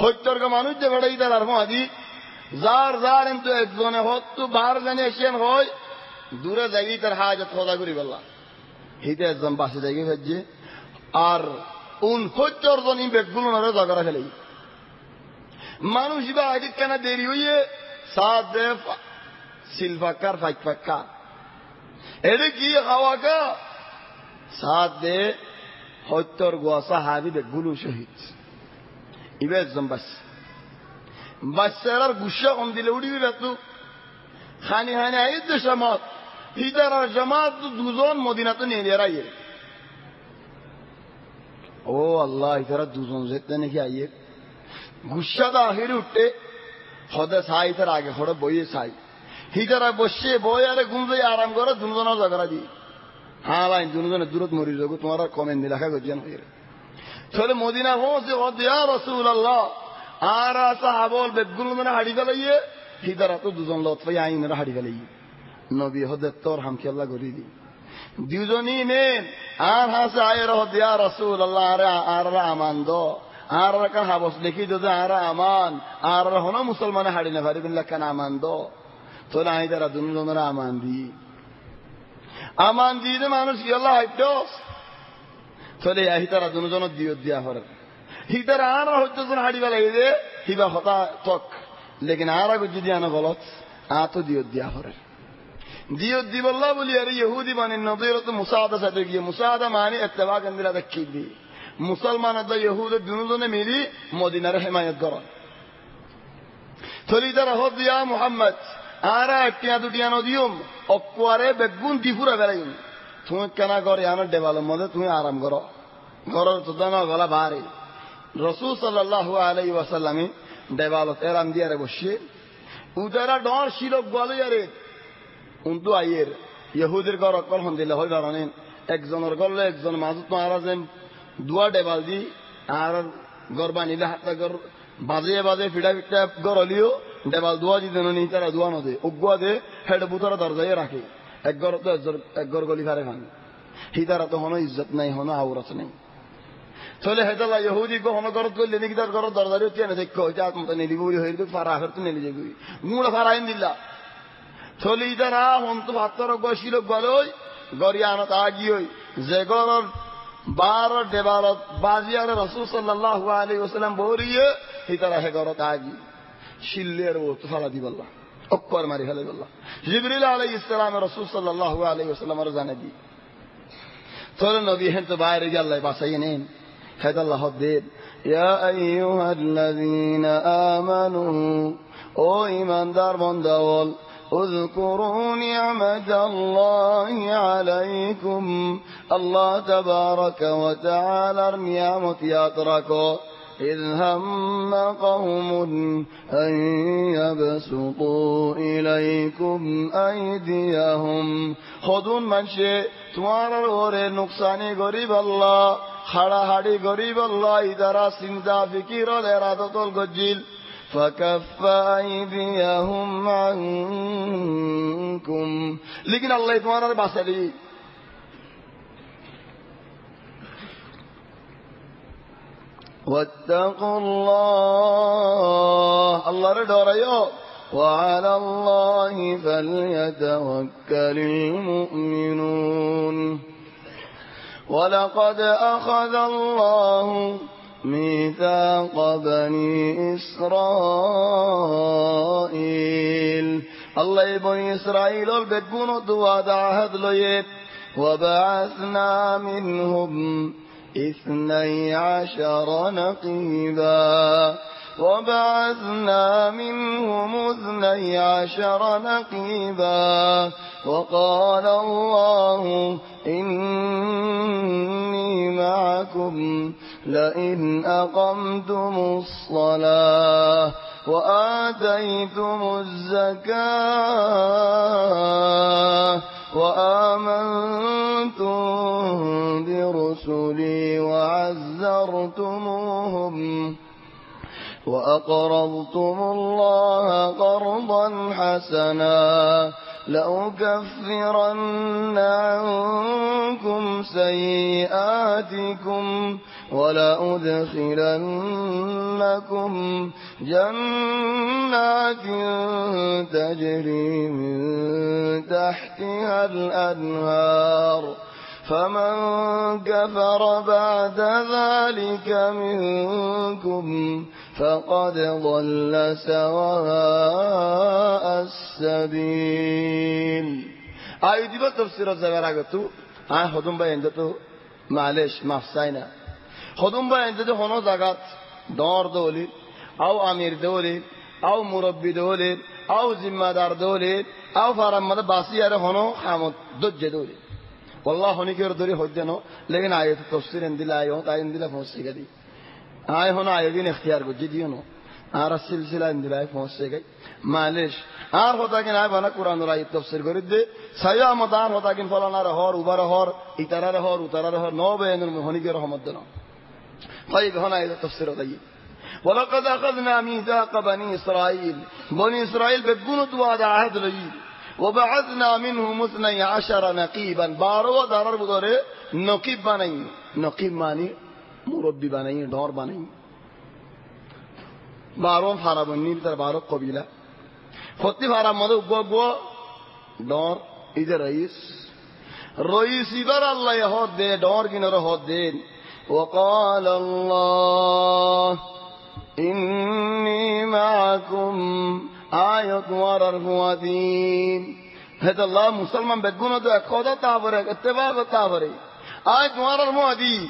[SPEAKER 1] সত্যর গা মানুষ যে ফেড়াই তার আর মধ্যে যার যার কিন্তু একজনে হত্তু, বার জানি এসেন হয়, দূরে যাই তার হাজত সদা করি বললা। হিতে একজন বাসে যাই ফেলছে আর উন সত্যর জন ই বেগুলো নরে জগরা ফেলাই মানুষ বা আগে কেন দেরি হইয়ে, সাত দে সিল ফাক্কার ফাইক ফাক্কা এটা কি হাওয়া কা সাত দে সত্যর গোয়াসা হাবি বেগুলো শহীদ। ইবে একজন বাস বাচ্চারার গুসা কম দিলে উড়িবি বেতু খানি খানি আই তো জামাত হিদার আর জামাত দুজন মদিনা তো নিয়ে আইয়ে ও আল্লাহ ইতারা দুজন যেতে নাকি আইয়ে গুসাদা আহির উঠে হদে সাই তার আগে খড়ে বইয়ে সাই হিতারা বসে বই আরে গুঞ্জে আরাম করে দুজনের ঝগড়া দিয়ে হ্যাঁ ভাই দুজনে দূরত মরি যাব তোমার আর কমেন দিলে গজিয়ান হয়ে চলে মদিনা পৌঁছে হদিয়া রসুল আল্লাহ আর সাহাবল বেগুলো মানে হাড়ি ফেলাইয়ে। হিতারা তো দুজন লত পাই আইনের হাড়ি ফেলাইয়ে। নবী হদে তোর হামকি আল্লাহ করি দি দুজনই নেন আর হাসে আয়ের হদিয়া রসুল আল্লাহ আরে আর আমান দ। আর কান হাবস দেখি যদি আর আমান। আর হন মুসলমানে হাড়ি না পারি বিল্লা কান আমান দ? তোর আই তারা দুজনের আমান দি আমান দিয়ে মানুষ আল্লাহ হাইটস চলে আহি তারা দুজন দিও দিয়া হরে হিতার আর হচ্ছে হাড়ি বেলাই দে হিবা হতা তক লেকিন আর আগে যদি আনো গলত আ তো দিও দিয়া হরে দিও দি বল্লা বলি আরে ইহুদি মানে নদীর তো মুসাদা সাথে গিয়ে মুসাদা মানে এত্তেবা গন্দিরা দেখি দি। মুসলমান আদা ইহুদ দুজনে মিলি মদিনার হেমায়ত কর থলি তারা হদ দিয়া মুহাম্মদ আরা একটিয়া দুটিয়া নদিয়ম অকুয়ারে বেগুন দিফুরা বেড়াইম তুমি কেনা করে আনার ডেবালের মধ্যে তুমি আরাম করো ঘরের তো দানা গলা বাহারে রসুল সাল্লাহ আলাই ওয়াসাল্লামে ডেবালত এরাম দিয়ারে বসে উদারা ডর শিলক গলে আরে। উন্তু আইয়ের ইহুদের ঘর অকল হন দিলে হয় কারণে একজনের গলে একজন মাজুত মারা যেন দুয়া ডেবাল দি আর গর বানিলে হাতটা গর বাজে বাজে ফিডা ফিটা গর হলিও ডেবাল দুয়া দি দেন তারা দুয়া নদে। উগুয়া দে হেড বুতরা দরজায় রাখে। এক গর তো এক গর গলি ফারে খান হিদারা তো হনো ইজ্জত নাই, হনো আউরত নাই। চলে হেতালা ইহুদি কো হনো গরত করলে নাকি তার গরত দরজারে উঠিয়ে না দেখো এটা মত নেলি বলি হইল ফারা আখর তো নেলি যাবি মুড়া ফারা আইন দিল্লা চলে ইদারা হন তো ভাতর গসিল গলই আগি হই। যে গরর বার দেবালত বাজিয়ার রসুল সাল্লাল্লাহু আলাইহি ওয়াসাল্লাম বরিয়ে হিতারা হে গরত আগি। শিল্লের ও তো ফালা দিবাল্লাহ অক্কর মারি ফেলে বললাম জিবরিল আলাইহিস সালাম রাসূল সাল্লাল্লাহু আলাইহি ওয়াসাল্লাম আর জানা দি। তোর নবী হেন তো বাইরে আল্লাহ বাসাই নেন। هذا الله الدين. يا أيها الذين آمنوا أو إيمان دار بندول اذكروا نعمة الله عليكم. الله تبارك وتعالى نعمة يتركوا إذ هم قوم أن يبسطوا إليكم أيديهم. خذوا من شئ توارر نقصاني قريب الله. خڑا غريب الله اللہ سندا سمدا فکیر و ارادت فكف ايديهم عنكم۔ لكن الله تمہارا بس
[SPEAKER 2] واتقوا الله۔
[SPEAKER 1] الله ردوريو
[SPEAKER 2] وعلى الله فليتوكل المؤمنون۔ ولقد أخذ الله ميثاق بني إسرائيل.
[SPEAKER 1] الله بني إسرائيل البدون دواد عهد ليت.
[SPEAKER 2] وبعثنا منهم إثني عشر نقيبا. وبعثنا منهم اثني عشر نقيبا وقال الله إني معكم لئن أقمتم الصلاة وآتيتم الزكاة وآمنتم برسلي وعزرتموهم وأقرضتم الله قرضا حسنا لأكفرن عنكم سيئاتكم ولأدخلنكم جنات تجري من تحتها الأنهار فمن كفر بعد ذلك منكم فقد ضل سواء السبيل
[SPEAKER 1] آية دي تفسير زبراغتو آه خدوم با اندتو معلش مفساينا خدوم با اندتو هنو زغات دور دولي او امير دولي او مربي دولي او ذمہ دولي او فرمد باسي اره هنو خامد دج دولي والله هني كير دوري حجنو لكن آية تفسير اندلا آية تا اندلا فوسي گدي آية هنو آية دين اختيار کو جدي هنو আর সিলসিলা ইন্দিরায় পৌঁছে গই মালিশ আর হতা কিন আয় বানা কোরআন রাই তফসির করে দে সায়া মদান হতা কিন ফলানার হর উবার হর ইতারার হর উতারার হর নবে এনুর হনিকে রহমত দেন طيب هنا إذا تفسير ذي ولقد أخذنا ميثاق بني إسرائيل بني إسرائيل بتقولوا تواد عهد لي وبعثنا منهم اثني عشر نقيبا بارو ضرر بدوره نقيب بني نقيب ماني مربي بني دور بني بارو فارا بني تر بارو قبيلة خطي فارا مدو گو گو دور إذا رئيس رئيس إذا الله يهود دي دور كنر هود دين
[SPEAKER 2] وقال الله إني معكم
[SPEAKER 1] آية ورر فواتين هذا الله مسلمان بتقولوا ده خدا تابره اتباع تابره آية ورر موادي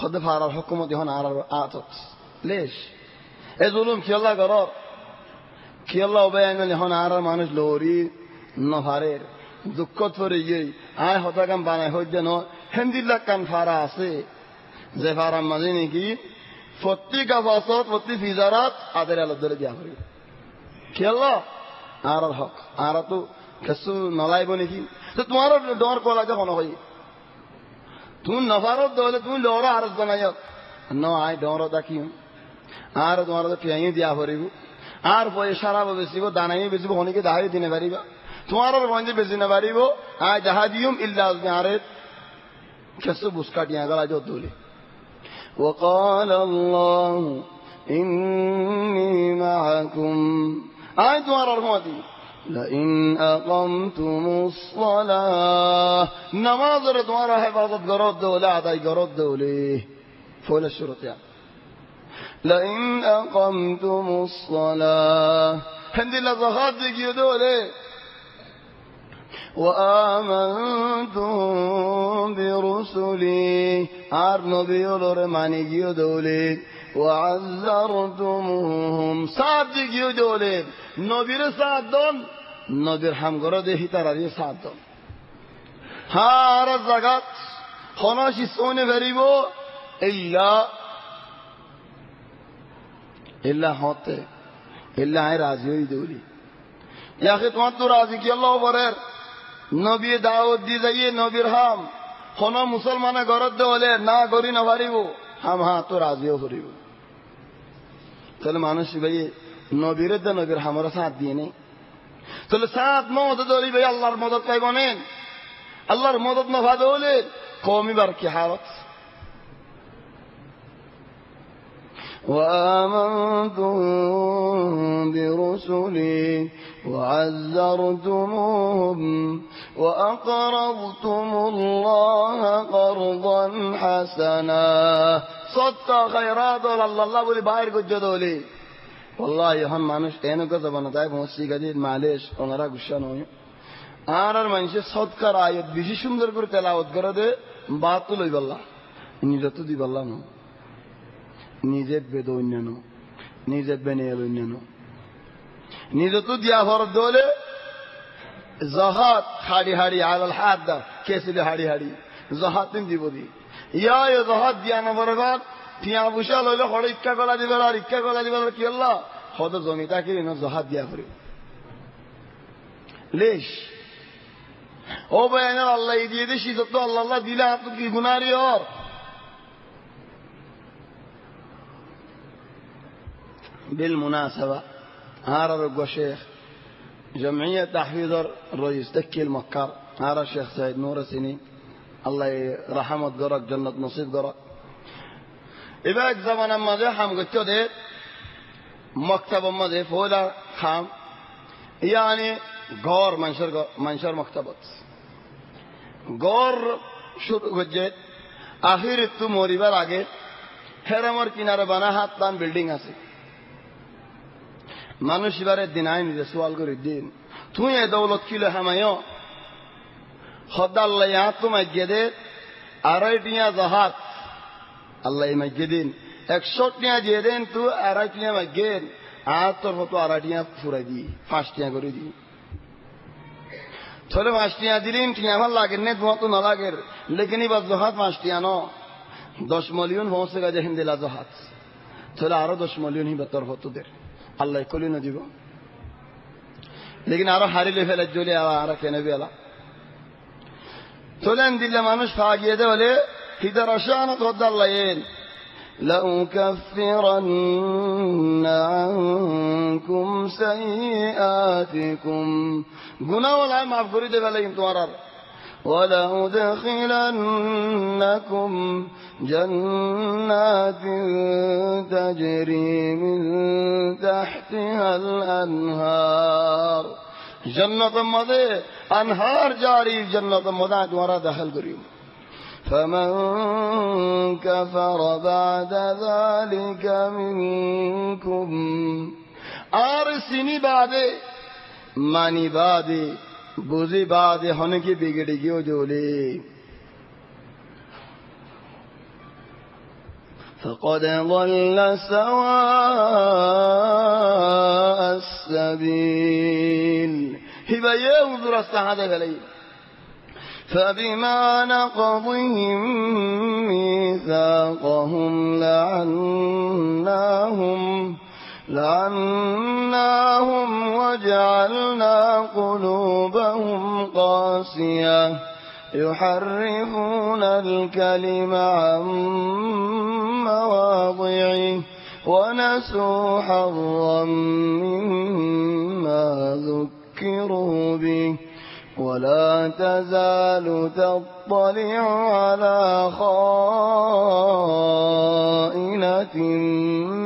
[SPEAKER 1] হদে ফারার হুকুমত হন আর আতত। লেশ। এ জুলুম কি আল্লাহ কর? কি আল্লাহ ওবায়াঙ্গল হন আর মানুষ লরি নভারের, দুঃখ ফরে ইয়ে আয় হতাকাম বানায় হই যেন হেন্দিল্লা কান ফারা আছে। যে ফারা মাঝে নাকি প্রত্যেক আবাসত প্রত্যেক ফিজারাত আদের আলো ধরে দিয়া হরি কি আল্লাহ? আর হক। আর তো কিছু নলাইব নাকি? তো তোমার ডর কলা যখন হই তুমি নফারত দলে তুমি লড়া আরস বানাইত ন আই ডর দেখি আর তোমার তো পেঁয়াই দিয়া ভরিব আর পয়সা বেচিব দানাই বেচিব হনিকে দাহাই দিনে পারিবা তোমার মঞ্জে বেশি না পারিব আয় যাহা দিউম ইল্লা আরে কেসু বুসকা টিয়া গলা যত দৌলে
[SPEAKER 2] وقال الله إني معكم
[SPEAKER 1] আয় তোমার রহমতি
[SPEAKER 2] لئن أقمتم الصلاة
[SPEAKER 1] নামাজের তোমার হেফাজত গরত দৌলে আদায় গরত দৌলে ফলে শুরুতে
[SPEAKER 2] لئن أقمتم الصلاة
[SPEAKER 1] হেন্দিল্লা জহাদ দেখিয়ে দৌলে
[SPEAKER 2] وآمنتم برسلي
[SPEAKER 1] আর নবী ওলরে মানি গিয়ে দৌলে
[SPEAKER 2] وعزرتموهم
[SPEAKER 1] সাত দিগিয়ে দৌলে নবীর সাত দন নবীর হাম গর দেহি তারা দিয়ে সাত হার জাগাত হনসি সোনে ভেরিব ইল্লা ইল্লা হতে, ইল্লা আয় রাজি হই দৌড়ি ইয়াকে তোমার তো রাজি কি আল্লাহ বরের নবী দাওয়াত দি যাইয়ে নবীর হাম হন মুসলমানে ঘরত দে হলে না করি না পারিব হাম হা তো রাজিও করিব। তাহলে মানুষ ভাই নবীর নবীর হামরা সাথ দিয়ে নেই। তাহলে সাত মদত দলি ভাই আল্লাহর মদত পাইব নেন আল্লাহর মদত না ভাদ হলে কমিবার কি হালত
[SPEAKER 2] وآمنتم برسلي وعزرتموهم وأقرضتم الله قرضا حسنا
[SPEAKER 1] সত্য খায়রাত আল্লাহ আল্লাহ বলি বাইর গুজ্জ Vallahi ham মানুষ এনে কথা বানাতায় পৌঁছি গেছে মালেশ ওনারা গুসা নয় আর আর মানুষের সৎকার আয়ত বেশি সুন্দর করে তেলাওত করে দে বাহাত্তর লই পারলাম নিজে তো দিই পারলাম নিজের বেদ অন্যান্য নিজের বেনিয়াল অন্যান্য নিজে তো দিয়া ফরত দলে জহাত হাড়ি হাড়ি আলাল হাত দা কেসিলে হাড়ি হাড়ি জহাত দিব দি ইয়া জহাত দিয়া না বরাবর টিয়া বুসা লইলে হড় ইচ্ছা কলা দিবে আর ইচ্ছা কলা দিবে কি আল্লাহ হদ জমিটাকে এনে জহাত দিয়া করে লেশ ও ভাই আল্লাহ দিয়ে দিছি তো আল্লাহ আল্লাহ দিলে আপনি কি গুনারি ওর بالمناسبة هذا رجل شيخ جمعية تحفيظ الرئيس تكي المكار هذا الشيخ سيد نور سنين الله يرحمه قرق جنة نصيب قرق এবার জামানার মাঝে হাম করতে ওদের মক্তাবর মাঝে ফোলা ইয়া আনে গড় মানুষের মানুষের মক্তাবত গর শুরু করছে আহির একটু মরিবার আগে হেরামর কিনারে বানা হাত টান বিল্ডিং আছে মানুষ এবারে দিনাই নিজে সোয়াল করে দিন তুই এ দৌলত কিলো হামায় হদাল্লাই তোমায় গেদে আড়াইটিয়া জাহাজ আল্লাহ মাইগে দিন। একশো টিয়া দিয়ে দেন তু, আড়াই টিয়া মাইগেন আর তোর মতো আড়াই টিয়া ফুরাই দি পাঁচ টিয়া করে দি থলে পাঁচ টিয়া দিলেন, টিয়া আমার লাগেন নে, তোমার তো না লাগের লেকিন এবার জহাত পাঁচ টিয়া ন। দশ মিলিয়ন পৌঁছে গেছে হিন্দিলা জহাত। থলে আরও দশ মিলিয়ন হিবা তোর হতো দের আল্লাহ কলি না দিব। লেকিন আরও হারিলে ফেলে, জ্বলে আর কেনে বেলা। তোলেন দিলে মানুষ পা গিয়ে দে hidarashaanad الليل إيه؟
[SPEAKER 2] لأكفرن عنكم سيئاتكم.
[SPEAKER 1] قنا والعام ما أفكري دفع لهم تورر
[SPEAKER 2] ولأدخلنكم جنات تجري من تحتها الأنهار.
[SPEAKER 1] جنة مضي أنهار جاري جنة مضي ورا دخل قريب
[SPEAKER 2] فمن كفر بعد ذلك منكم.
[SPEAKER 1] آرسيني بعد ماني بعد بوزي بعد ہونے کی بگڑی
[SPEAKER 2] فقد ضل سواء السبيل
[SPEAKER 1] هبا يوم درست هذا عليه
[SPEAKER 2] فبما نقضهم ميثاقهم لعناهم لعناهم وجعلنا قلوبهم قاسية يحرفون الكلم عن مواضعه ونسوا حظا مما ذكروا به ولا تزال تطلع على خائنة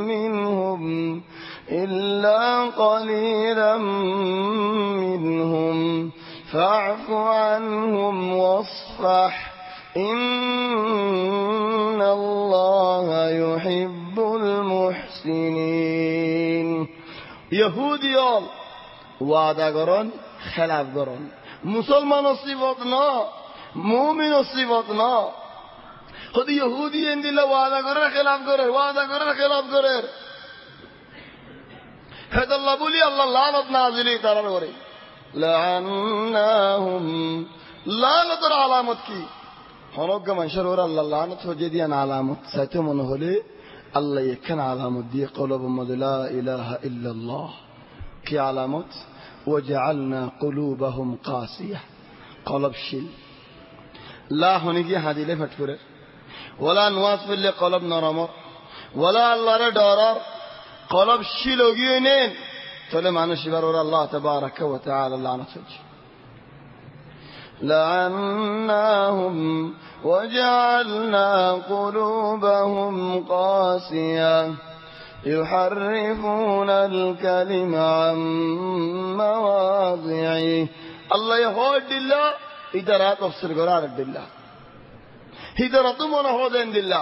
[SPEAKER 2] منهم إلا قليلا منهم. فاعف عنهم واصفح. إن الله يحب المحسنين.
[SPEAKER 1] يهوديان. وعدگران قرن মুসলমান অসিবত ন মুমিনের সিফত ন। যদি ইহুদি এন দিলে ওয়াদা করে খেলাফ করে, ওয়াদা করে খেলাফ করে। হেদল্লা বলি, আল্লাহ লালত না আজিলি তারার করে লালতর আলামত কি? হরজ্ঞ মানুষের ওর আল্লাহ লালত হজে দিয়ে আলামত চাইতে মনে হলে আল্লাহ এখানে আলামত দিয়ে কলব মদলা ইলাহা ইল্লাল্লাহ। কি আলামত? وجعلنا قلوبهم قاسية قلب শিল লা হনে গিয়ে হাদিলে ফট করে ওলা নোয়াজ পড়লে কলব নরমর ওলা আল্লাহরে ডরার কলব শিল গিয়ে নেন তাহলে মানুষ এবার ওরা আল্লাহ তবারক ওয়া তাআলা লানত হচ্ছে
[SPEAKER 2] لعناهم وجعلنا قلوبهم قاسية يحرفون الكلم عن مواضعه
[SPEAKER 1] আল্লাহ হড দিল্লা ইদারা তফসির করে আর দিল্লা ইদারা তো মনে হদেন দিল্লা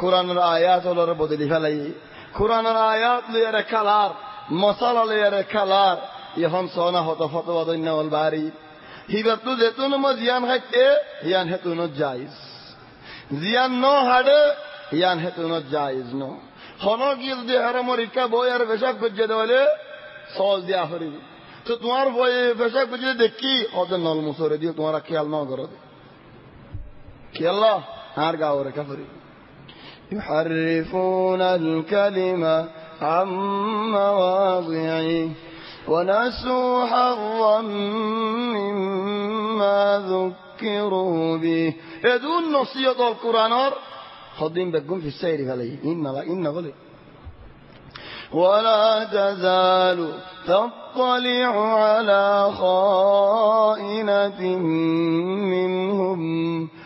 [SPEAKER 1] কোরআনের আয়াত হলোর বদলি ফেলাই কোরআনের আয়াত লইয়ারে খালার মশালা লইয়ারে খালার এখন সনা হত ফতোয়া দৈন্য হল বাড়ি হিবার তো যেতুন মো জিয়ান হাইতে হিয়ান হেতুন জাইজ জিয়ান ন হাড়ে হিয়ান হেতুন জাইজ ন হন গিয়ে যদি হারা মরিকা বই আর বেশাক করছে দেওয়ালে সহজ দিয়া হরিবি তো তোমার বইয়ে পেশা বুঝে দেখি ওদের নল মুসরে দিয়ে তোমার খেয়াল ন করো খেয়াল আর গাও রেখা করি
[SPEAKER 2] يحرفون الكلم عن مواضعه ونسوا حظا مما ذكروا به
[SPEAKER 1] এদুন নসিয়ত অল خضين بقوم في السير فلي. إن لا إن غلي
[SPEAKER 2] ولا تزال تطلع على خائنة منهم.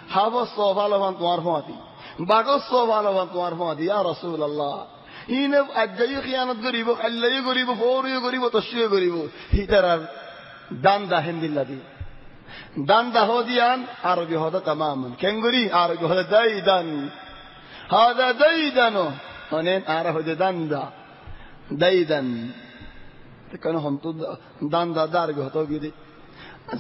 [SPEAKER 1] حبصوا فالفان توار فاتي. بقصوا على توار فاتي. يا رسول الله. هنا أجي خيانة قريبه خلي قريبه فوري قريبه تشوي قريبه هترى دان داهن بالذي. دان دهوديان عربي هذا تماما. كنغري عربي هذا دايدان. دان দান হাদা দাই দানো অনেক আর হদে দান দা দাই দান কেন হন্তু দান দা দার হতো গিয়ে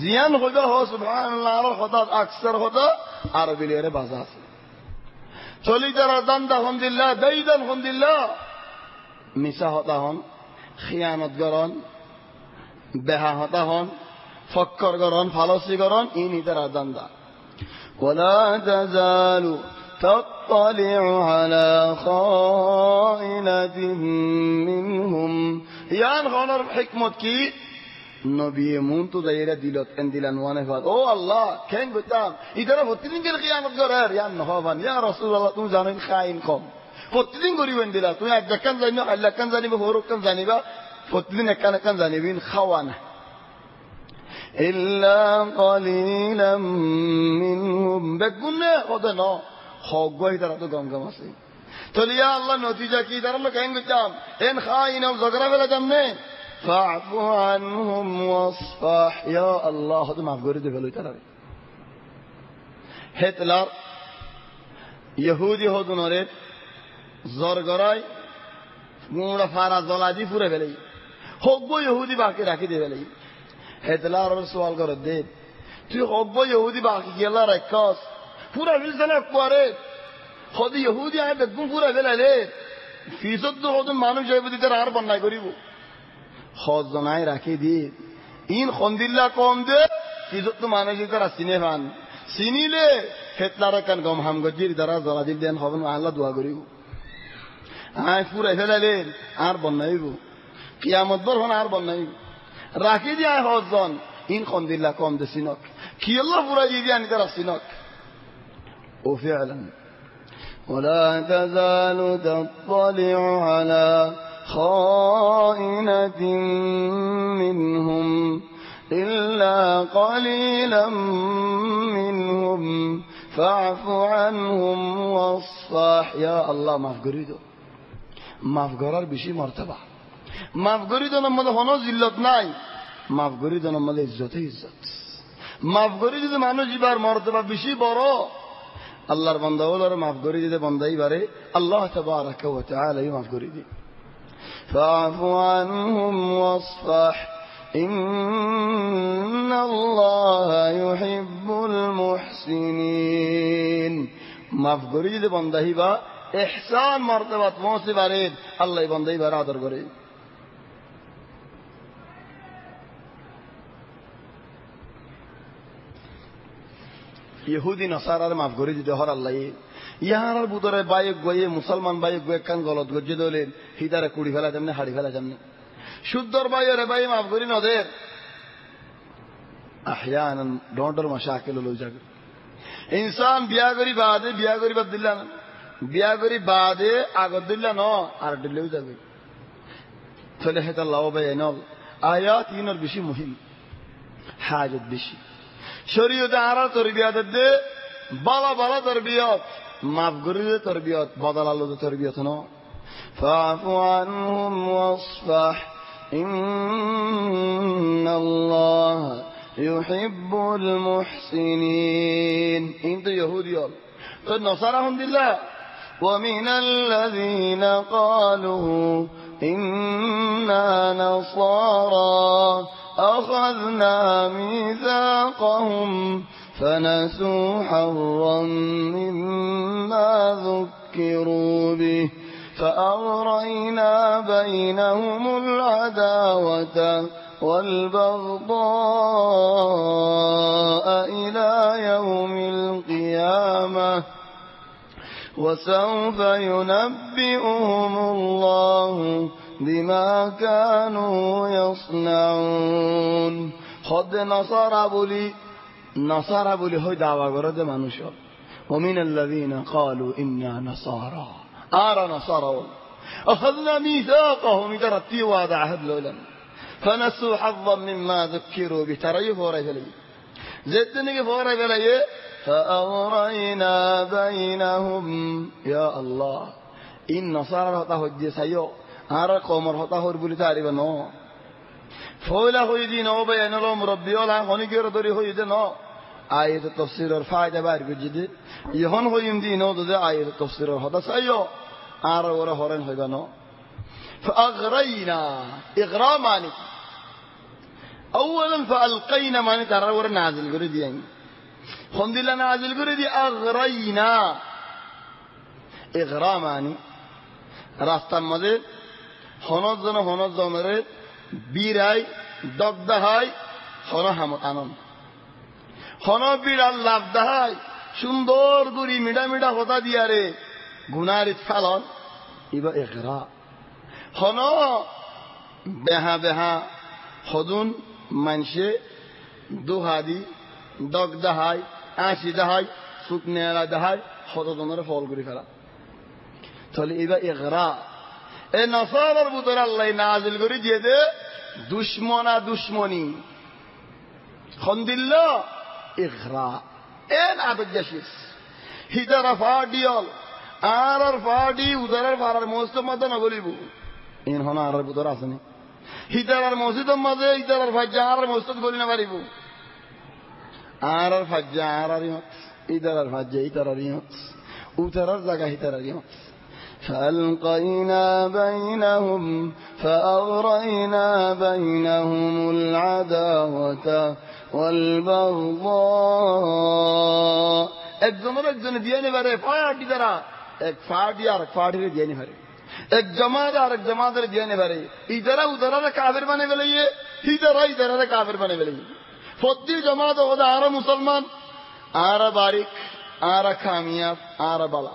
[SPEAKER 1] জিয়ান হইবা হ সুবহানাল্লাহ আর হদা আকসার হদা আরবি লেরে বাজা আছে চলি যারা দান্দা হন দিল্লা দাই দান হন দিল্লা মিশা হতা হন খিয়ানত গরন বেহা হতা হন ফক্কর গরন ফালসি গরন ইনি তারা দান্দা
[SPEAKER 2] ولا تزال تطلع على خائنة منهم
[SPEAKER 1] ইয়ান হনর হিকমত কি নবী মুন তো দাইরা দিলত এন দিলান ওয়ানে ফাদ ও আল্লাহ কেন গতাম ইদারা প্রতিদিন গেল কিয়ামত গরার ইয়ান নহবান ইয়া রাসূলুল্লাহ তুমি জানেন খাইন কম প্রতিদিন করিবেন দিলা তুমি এক কান জানিবা আল্লাহ কান জানিবা হরক কান জানিবা প্রতিদিন এক কান কান জানিবিন খাওয়ানা
[SPEAKER 2] إلا قليلا منهم
[SPEAKER 1] বেগুনে ওদে ন হগই তারা তো গম গম আছে তাহলে ইয়া আল্লাহ নতিজা কি তারা লোক কেন গতাম এন খাইন জগরা বেলা জামনে
[SPEAKER 2] فاعف عنهم واصفح
[SPEAKER 1] ইয়া আল্লাহ হতে মাফ করে দেবে তারা হেতলার ইহুদি হদুনরে জর গরাই গুঁড়া ফারা জলাদি ফুরে ফেলে হব্ব ইহুদি বাকি রাখি দে ফেলে হেতলার সওয়াল করে দে তুই হব্ব ইহুদি বাকি গেলা রাখাস পুরা বিলসনে করে হদি ইহুদি আয় বেগুন পুরা ফেলালে ফিসদ তো হদুন মানুষ যাইব দিতে আর বন্যায় করিব। হজ জনাই রাখি দি। ইন খন্দিল্লা কম দে ফিসদ তো মানুষ তারা চিনে ফান চিনিলে হেতলার কান গম হাম গজির দ্বারা জলা দিল দেন হবেন আল্লাহ দোয়া করিব। আয় পুরা ফেলালেন আর বন্যাইব কিয়ামত বর হন আর বন্যাইব রাখি দি আয় হজ জন। ইন খন্দিল্লা কম দে সিনক কি আল্লাহ পুরা দিয়ে আনি তারা সিনক ও فعلا.
[SPEAKER 2] ولا تزال تطلع على خائنة منهم إلا قليلا منهم. فاعف عنهم واصفح.
[SPEAKER 1] يا الله ما فقريدو ما فقرار بشي مرتبة. ما فقريدو نما ده هنو زلت ناي. ما فقريدو نما ده عزت عزت. ما فقريدو ده معنو مرتبة بشي برو. আল্লাহর বন্ধা হল মাফ করে দিতে বন্ধাই পারে আল্লাহ তবারক ওয়া তাআলা মাফ করে দিই
[SPEAKER 2] فاعف عنهم واصفح إن الله يحب المحسنين
[SPEAKER 1] মাফ করে যদি বন্ধাই বা এহসান মর্তবাত পৌঁছে পারে আল্লাহ বন্ধাই বার আদর করে ইহুদি নসারার মাফ করে দিতে হর আল্লাহ ইহার বুতরে বাইক গয়ে মুসলমান বাইক গয়ে কান গলত গজ্জে দলেন হিতারে কুড়ি ফেলা তেমনি হাড়ি ফেলা তেমনি শুদ্ধর বাইরে বাই মাফ করি নদের আহয়ান ডন্ডর মাসে আকেল লই যাবে ইনসান বিয়া করি বাদে, বিয়া করি বাদ দিলা না। বিয়া করি বাদে, আগত দিলা ন, আর দিলেও যাবে। তাহলে হেতা লাভ ভাই নল আয়াত ইনর বেশি মুহিম। হাজত বেশি। শরীয়তে আরা তরবিয়াত দে বালা বালা তরবিয়ত মাফ করে দে তরবিয়ত বদল আলো দে তরবিয়ত ন
[SPEAKER 2] فاعف عنهم واصفح إن الله يحب المحسنين
[SPEAKER 1] انت يهودي তো নসারা হন দিল্লা
[SPEAKER 2] ومن الذين قالوا إنا نصارى أخذنا ميثاقهم فنسوا حظا مما ذكروا به فأغرينا بينهم العداوة والبغضاء إلى يوم القيامة وسوف ينبئهم الله بما كانوا يصنعون.
[SPEAKER 1] خد نصر بولي نصر بولي هو دعوة ما منوشا ومن الذين قالوا إنا نصارى. آر نصارى. أخذنا ميثاقهم. إذا رتي وعد عهد لولن فنسوا حظا مما ذكروا بتريه فوري فلي زدنك فوري فلي
[SPEAKER 2] فأغرينا بينهم.
[SPEAKER 1] يا الله. إن نصارى تهجي سيؤ سيو آرى قومر هتا هور بولي تعريبا نو فولا هو يدي نو بيان لهم ربي ولا هوني كيرو دوري هو يدي نو آية التفسير الفائدة بارك جدي يهون هو يمدي نو دي آية التفسير هتا سيو آرى ورا هورين هيبا نو فأغرينا إغراء ماني أولا فألقينا ماني ترى ورا نازل قردي يعني خندي لنا نازل قردي أغرينا إغراء ماني রাস্তার মধ্যে হনজ জন হনজ জনের বীরাই দগ্ধাহাই হন হামত আনন্দ। হন বিড়াল লাভ দাহাই, সুন্দর গুড়ি মিডা মিডা হতা দিয়ারে গুনার ফালন ইবা এগরা হন বেহা বেহা, হদুন মানসে, দুহাদি দগ দাহাই আশি দাহাই শুকনেলা দাহাই হতজনের ফল করে ফেলা। তাহলে এবার এগরা এ নসারের ভিতরে আল্লাহ নাজিল করে দে, দুশ্মনা দুশ্মনী। খন্দিল্ল এগরা এন আবেজাশিস হিতারা ফাডিয়ল আর আর ফাডি উদারার ফারার মস্ত মাথা নগলিব ইন হন আর ভিতরে আসেনি হিতারার মসজিদের মাঝে হিতারার ফাজ্জা আর মসজিদ গলি না পারিব। আর আর ফাজ্জা আর আর ইহত ইতারার ফাজ্জা ইতারার ইহত উতারার জায়গা হিতারার ইহত
[SPEAKER 2] فألقينا بينهم فأغرينا بينهم العداوة والبغضاء
[SPEAKER 1] একজনের একজনে দিয়ে নেবারে ফাটি দ্বারা এক ফাটি আর এক ফাটিরে দিয়ে নেবারে এক জমাত আর এক জমাতের দিয়ে নেবারে ইদারা উদারা কাবের বানে বেলাইয়ে ইদারা ইদারা কাবের বানে বেলাইয়ে প্রতি জমাত ওদা আর মুসলমান আর বারিক আর খামিয়াব আর বালা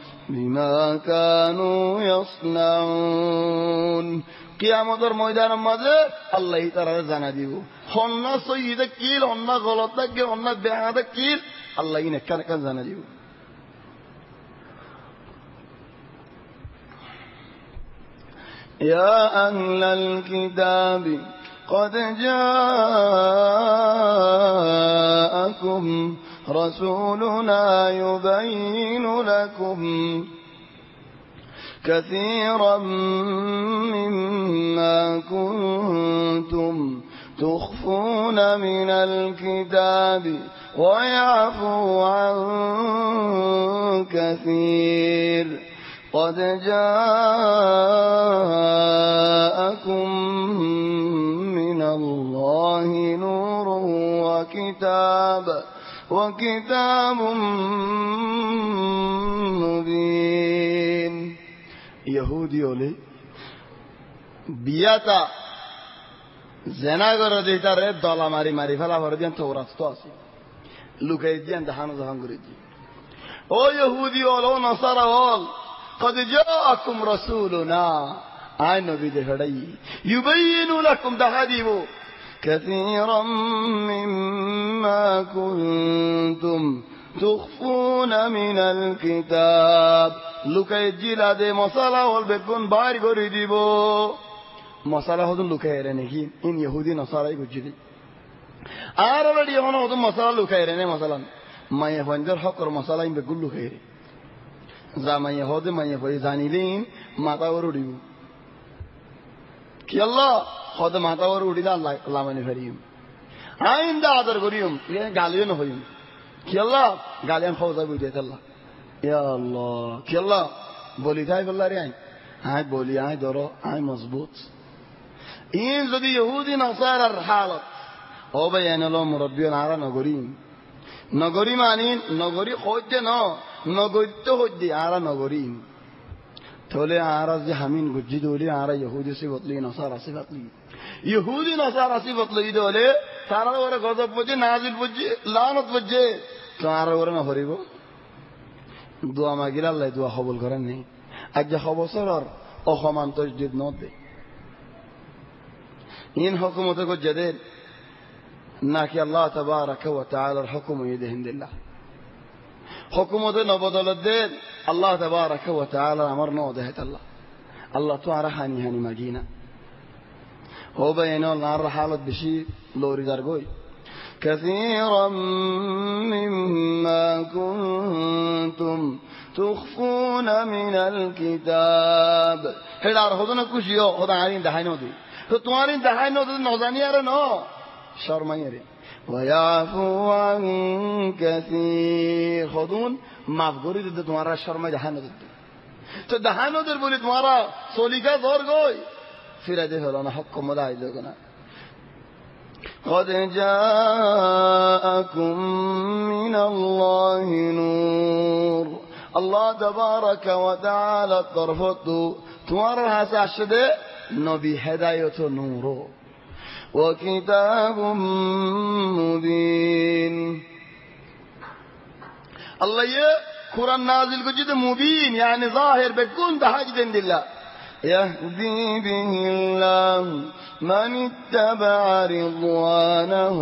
[SPEAKER 2] بما كانوا يصنعون
[SPEAKER 1] কিয়ামতের ময়দানের মাঝে আল্লাহ তারা জানা দিব হন্না সহিদে কিল হন্না গলত থাকে হন্না বেহাদে কিল আল্লাহ ইন একান একান জানা দিব
[SPEAKER 2] يا أهل الكتاب قد جاءكم رسولنا يبين لكم كثيرا مما كنتم تخفون من الكتاب ويعفو عن كثير. قد جاءكم من الله نور وكتاب وكتاب مبين
[SPEAKER 1] يهودي ولي বিয়াতা জেনা করে দিতা রে দলা মারি মারি ফেলা ভরে দিয়ান তো রাস্ত আছে লুকাই দিয়ান দেখানো যখন করে দি ও ইহুদি হল ও নসারা হল قد جاءكم رسولنا আই নবী দে ফেড়াই يبين لكم دهديبو
[SPEAKER 2] كثيرا مما كنتم تخفون من الكتاب
[SPEAKER 1] লুকাই জিলা দে মশালা হল বেগুন বাইর করে দিব মশালা হদুন লুকাই রে নাকি ইন ইহুদি নসারাই গুজি আর অলরেডি এখন হদুন মশালা লুকাই রে নে মশালান মায়ে ফঞ্জর হকর মশালা ইন বেগুন লুকাই রে যা মায়ে হদে মায়ে ফই জানিলেন মাথা ওর উড়িব কি আল্লাহ হদে মাথা ওর উড়িলে আল্লাহ আল্লাহ মানে ফেরিম। আইন দা আদর করিম গালিও নহইম। কি আল্লাহ? গালিয়ান ফৌজা বুঝে আল্লাহ। ইয়া আল্লাহ, কি আল্লাহ? বলি তাই বললারে আই। আই বলি, আই ধরো আই মজবুত। ইন যদি ইহুদি নসারার হালত, ও ভাই এনলো মুরব্বী নারা নগরী। নগরী মানি, নগরী হইতে ন নগরিত হইতে আরা নগরী। থলে আরা যে হামিন গুজি দলি, আরা ইহুদি সে বতলি নসার আসি বতলি ইহুদি নসার আসি বতলি দলে তারা ওরে গজব বুঝে, নাজিল বুঝে, লানত বুঝে। তো আরা ওরে না হরিব? দোয়া মাগিলে আল্লাহ দোয়া কবুল করেন নেই আজ বছর অসমান তসদিদ নদে। ইন হকুমতে গজ্জাদের নাকি আল্লাহ তবারক ওয়া তাআলার হুকুম ইদিহিন্দিল্লাহ হুকুমতে নবদলদের আল্লাহ তবারক ওয়া তাআলা আমার নো দেহত আল্লাহ তো আর হানি হানি মাগিনা। هو بينه النار حالة بشي لوري دارغوي
[SPEAKER 2] كثيرا مما كنتم تخفون من الكتاب
[SPEAKER 1] হেডার হতো না খুশিও হতো আইন দেখাই নদী তো তোমার দেখাই নদী নজানি আরে ন শর্মাই রে
[SPEAKER 2] ويعفو عن كثير
[SPEAKER 1] خدون মাফ করে দিতে তোমার শর্মাই দেখাই নদী তো দেখাই নদীর বলি তোমার সলিকা ধর গই ফিরে দে হলো না হক মদা আইলো না
[SPEAKER 2] قد جاءكم من الله نور
[SPEAKER 1] আল্লাহ তবারক ওয়া তাআলা তরফতু তোমার হাসে আসবে নবী হেদায়েত নূর
[SPEAKER 2] وكتاب مبين
[SPEAKER 1] الله يه قرآن نازل كجد مبين يعني ظاهر بكون تحاجد الله
[SPEAKER 2] يهدي به الله من اتبع رضوانه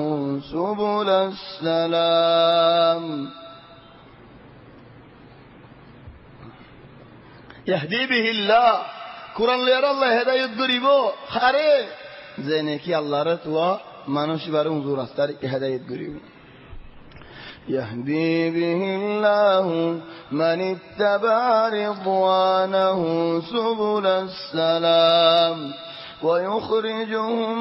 [SPEAKER 2] سبل السلام
[SPEAKER 1] يهدي به الله قرآن لير الله هداية قريبو خاري زيني كي الله رتوا মানুষ বারে হুজুর রাস্তার হেদায়েত করিব
[SPEAKER 2] يهدي به الله من اتبع رضوانه سبل السلام ويخرجهم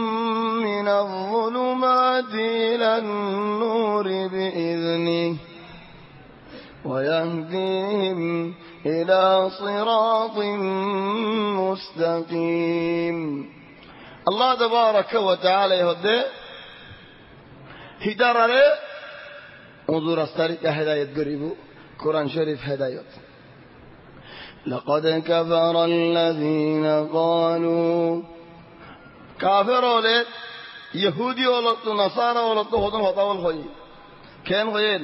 [SPEAKER 2] من الظلمات إلى النور بإذنه ويهديهم إلى صراط مستقيم.
[SPEAKER 1] الله تبارك وتعالى يهدي. هدار انظر استرك هداية قريب. قرآن شريف هداية.
[SPEAKER 2] لقد كفر الذين قالوا
[SPEAKER 1] كافر ولد يهودي ولد نصارى ولد هدن هطاول خوي كان غير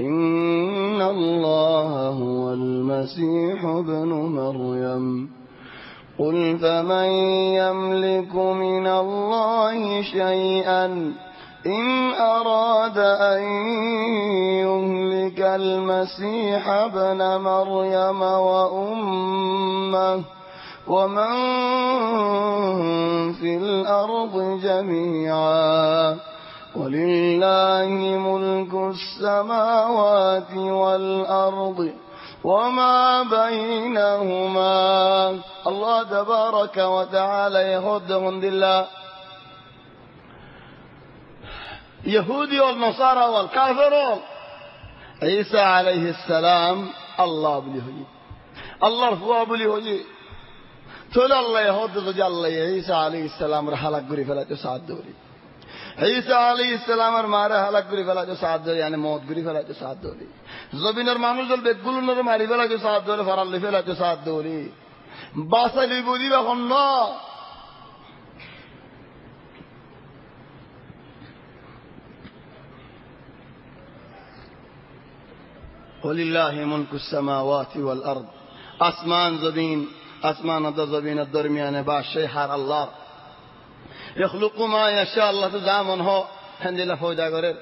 [SPEAKER 2] إن الله هو المسيح ابن مريم. قل فمن يملك من الله شيئا إن أراد أن يهلك المسيح ابن مريم وأمه ومن في الأرض جميعا ولله ملك السماوات والأرض وما بينهما.
[SPEAKER 1] الله تبارك وتعالى يهدهم لله. يهودي والنصارى والكافرون. عيسى عليه السلام الله بليهوي الله هو بليهوي تولى الله يهود رجع الله عيسى عليه السلام رحلة قري فلا تسعد دوري. عيسى عليه السلام مارا حلق قري فلا تسعد دوري. يعني موت قري فلا تسعد دوري. زبين المانوز البيتقول ما ماري فلا تسعد دوري. فرال فلا تسعد دوري. باسا لبودي بخنا ولله ملك السماوات والأرض. آسمان زبين آسمان زبين الدرميان درمیان باشه الله. يخلق ما يشاء الله تزامن هو. هند لفودا غرر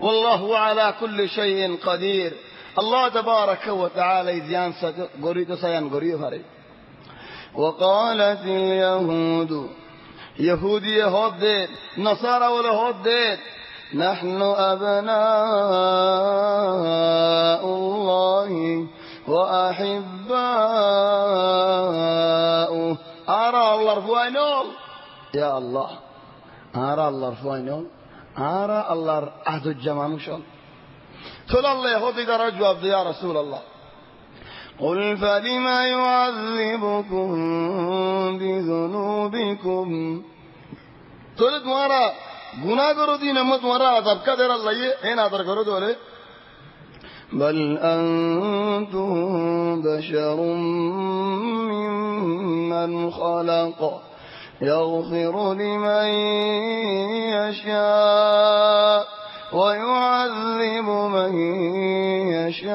[SPEAKER 1] والله على كل شيء قدير. الله تبارك وتعالى زيان غريت سيان غريو فري
[SPEAKER 2] وقالت اليهود
[SPEAKER 1] يهودي هود نصارى ولا هود
[SPEAKER 2] نحن أبناء الله وأحباؤه.
[SPEAKER 1] أرى الله رفوانول يا الله أرى الله رفوانول أرى الله عهد الجمع شل تقول الله إذا جواب يا رسول الله
[SPEAKER 2] قل فلم يعذبكم بذنوبكم?
[SPEAKER 1] تقول تمہارا گناہ کرو دین امت مرا عذاب کا دیر اللہ یہ ہے نادر کرو دولے
[SPEAKER 2] بل أنتم بشر ممن خلق يغفر لمن يشاء ويعذب من يشاء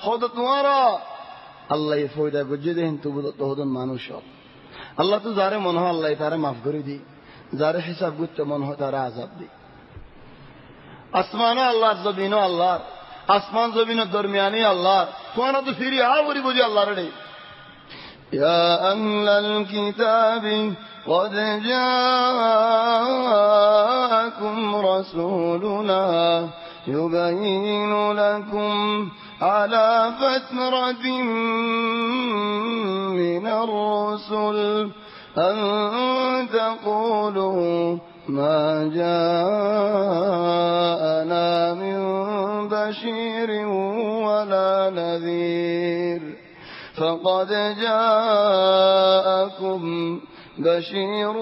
[SPEAKER 1] خودت ورا الله يفودا بجدهن تبدو مانو مانوشا আল্লাহ তো যারে মনে হয় আল্লাহ তারে মাফ করে দি যারে হিসাব করতে মনে হয় তারা আজাব দি আসমানও আল্লাহর জমিনও আল্লাহর আসমান জমিনের দরমিয়ানি আল্লাহর তোমারা তো ফিরি আ বলি বুঝি আল্লাহর রে
[SPEAKER 2] يا أهل الكتاب قد جاءكم رسولنا يبين لكم على فترة من الرسل أن تقولوا ما جاءنا من بشير ولا نذير. فقد جاءكم بشير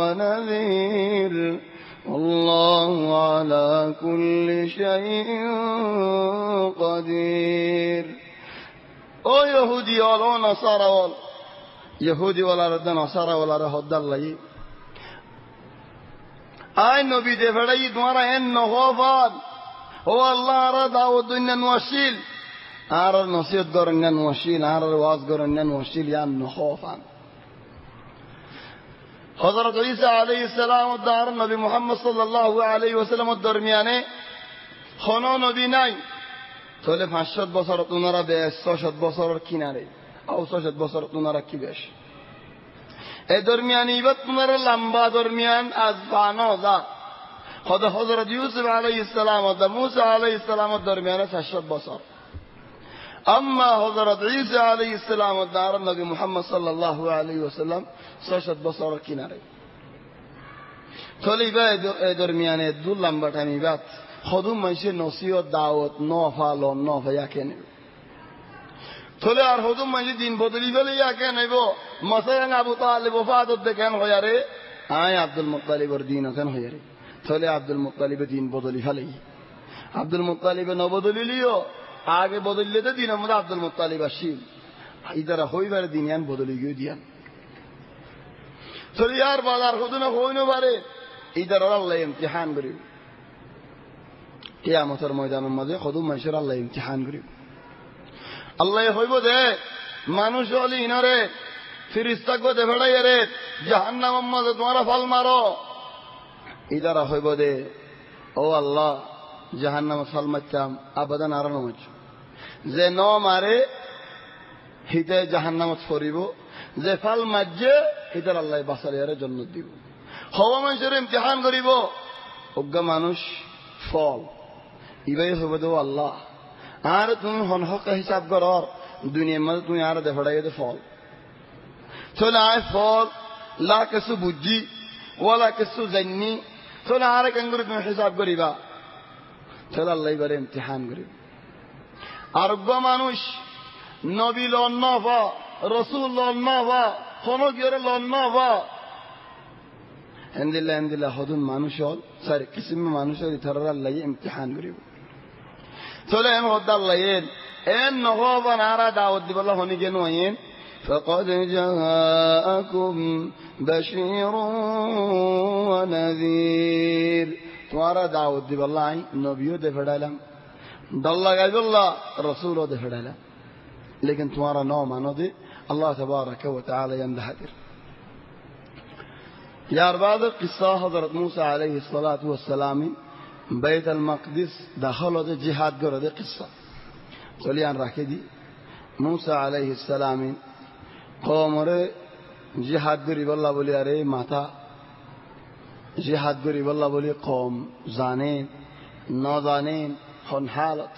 [SPEAKER 2] ونذير. والله على كل شيء قدير.
[SPEAKER 1] أو يهودي ولا نصارى ولا يهودي ولا رد نصارى ولا رد الله آي نبي دفري دوارا إن خوفان هو الله رضا ودنيا وشيل عرر نصيد قرنن وشيل ارى واز قرنن وشيل يعني নওয়াশিল ইয়া নহফান হযরত ঈসা আলাইহিস সালাম দার নবী মুহাম্মদ সাল্লাল্লাহু আলাইহি ওয়াসাল্লাম দরমিয়ানে কোন নবী নাই তাহলে পাঁচশত বছর তোনারা বেশ ছশত বছরের কিনারে আও ছশত বছর তোনারা কি বেশ এই দরমিয়ান ইবাদ তোনারা লম্বা দরমিয়ান আজ বানো যা হদ হজরত ইউসুফ আলাই ইসলাম মুসা আলাই ইসলামের দরমিয়ানে চারশত বছর আম্মা হজরত ঈসা আলাই ইসলাম দার নবী মুহাম্মদ সাল্লাল্লাহু আলাইহি ওয়াসাল্লাম ছশত বছরের কিনারে। তাহলে ইবা এই দরমিয়ানে দু লম্বা টাইম ইবাদ সদুম মানুষের নসিহত, দাওয়াত ন ফালো ন ভাইয়া কেনে? থলে আর সদুম মানুষের দিন বদলি ফেলে ইয়াকে নেব মসায়াং আবু তালিব ফাদত দেখেন হয়ারে আয় আব্দুল মুতালিবর দিন আছেন হয়ারে থলে আব্দুল মুতালিবের দিন বদলি ফেলেই আব্দুল মুতালিবে ন বদলিলিও আগে বদলিলে তো দিনের মধ্যে আব্দুল মুতালিব আসিল ইদারা হইবারে দিন ইয়ান বদলি গিয়ে দিয়ান। থলে ইয়ার বাজার হদুনা হইন পারে ইদার আল্লাহ ইমতিহান করিব। কেয়ামতের ময়দানের মাঝে সদুম মানুষের আল্লাহ ইমতিহান করিব। আল্লাহ হইব দে মানুষ হলি ইনরে ফিরিস্তাক দে ভেড়াই রে জাহান নামের মাঝে তোমারা ফল মারো। ইদারা হইব দে ও আল্লাহ জাহান নামে ফল মারতাম, আবাদান আর নমাচ যে ন মারে হিতে জাহান নামত ফরিব যে ফল মারছে হিতার আল্লাহ বাসালিয়ারে জন্য দিব। হওয়া মানুষের ইমতিহান করিব, অজ্ঞা মানুষ ফল। ইবাই হবে তো আল্লাহ। আর তুমি হনহক হিসাব কর, দুনিয়ার মধ্যে তুমি আর দেখাই দে ফল। চলে আয় ফল, লা কিছু বুঝি ওলা কিছু জানি। তাহলে আর কেন করে তুমি হিসাব করিবা। তাহলে আল্লাহ এবারে ইমতিহান করিব। আরোগ্য মানুষ নবী লন্ন বা রসুল লন্ন বা কোনো গিয়ে লন্ন বা হেন্দিল্লা হেন্দিল্লা হদুন মানুষ হল সরি কিসিম মানুষ হল ইথার আল্লাহ ইমতিহান করিব তাহলে এম হদ্দ আল্লাহ এন এন নহবা নারা দাওয়াত দিবল্লাহ হনি কেন আইন
[SPEAKER 2] فقد جاءكم بشير ونذير
[SPEAKER 1] তোমারা দাওয়াত দিবল্লাহ আই নবীও দে ফেড়াইলাম ضل غيب الله الرسول وده فدلا لكن تمارا نوما نودي الله تبارك وتعالى يندهدر یار بعد قصة حضرت موسی علیه الصلاة والسلام. بیت المقدس داخل ده جهاد گره قصة. চলিয়ান রাখে দি মুসা السلام. قوم কমরে জিহাদ গরি বল্লা বলি আরে ماتا. জিহাদ গরি বল্লা বলি قوم জানে ন জানে حالت.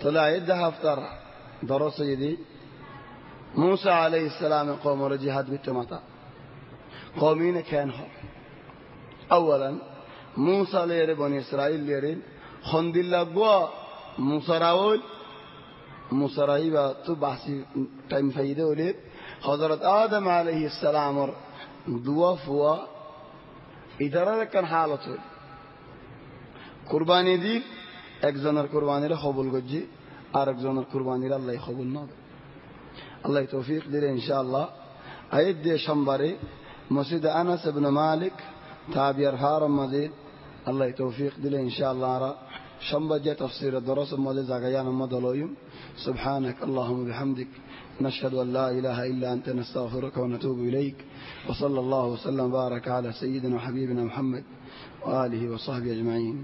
[SPEAKER 1] طلع يد هفتر. درو سيدي. موسى عليه السلام قوم رجيهات بتمتا قومين كان كانهم أولا موسى ليري بني إسرائيل ليري. خند الله قوى موسى راول. موسى رايبا بحثي تايم فايدة وليد. حضرت آدم عليه السلام دوا فوا. إدارة كان حالته قرباني ديب একজনের কুরবানির কবুল গজ্জি আর একজনের কুরবানির আল্লাহ কবুল নদ আল্লাহ তৌফিক দিলে ইনশাআল্লাহ আয়ের দিয়ে সোমবারে মসজিদ আনাস ইবনে মালিক তাবিয়ার হারম মসজিদ আল্লাহ তৌফিক দিলে ইনশাআল্লাহ আরা সোমবার যে তফসির দরস মধ্যে জাগায়ান মদলয়ুম سبحانك اللهم وبحمدك نشهد أن لا إله إلا أنت نستغفرك ونتوب إليك وصلى الله وسلم وبارك على سيدنا وحبيبنا محمد وآله وصحبه أجمعين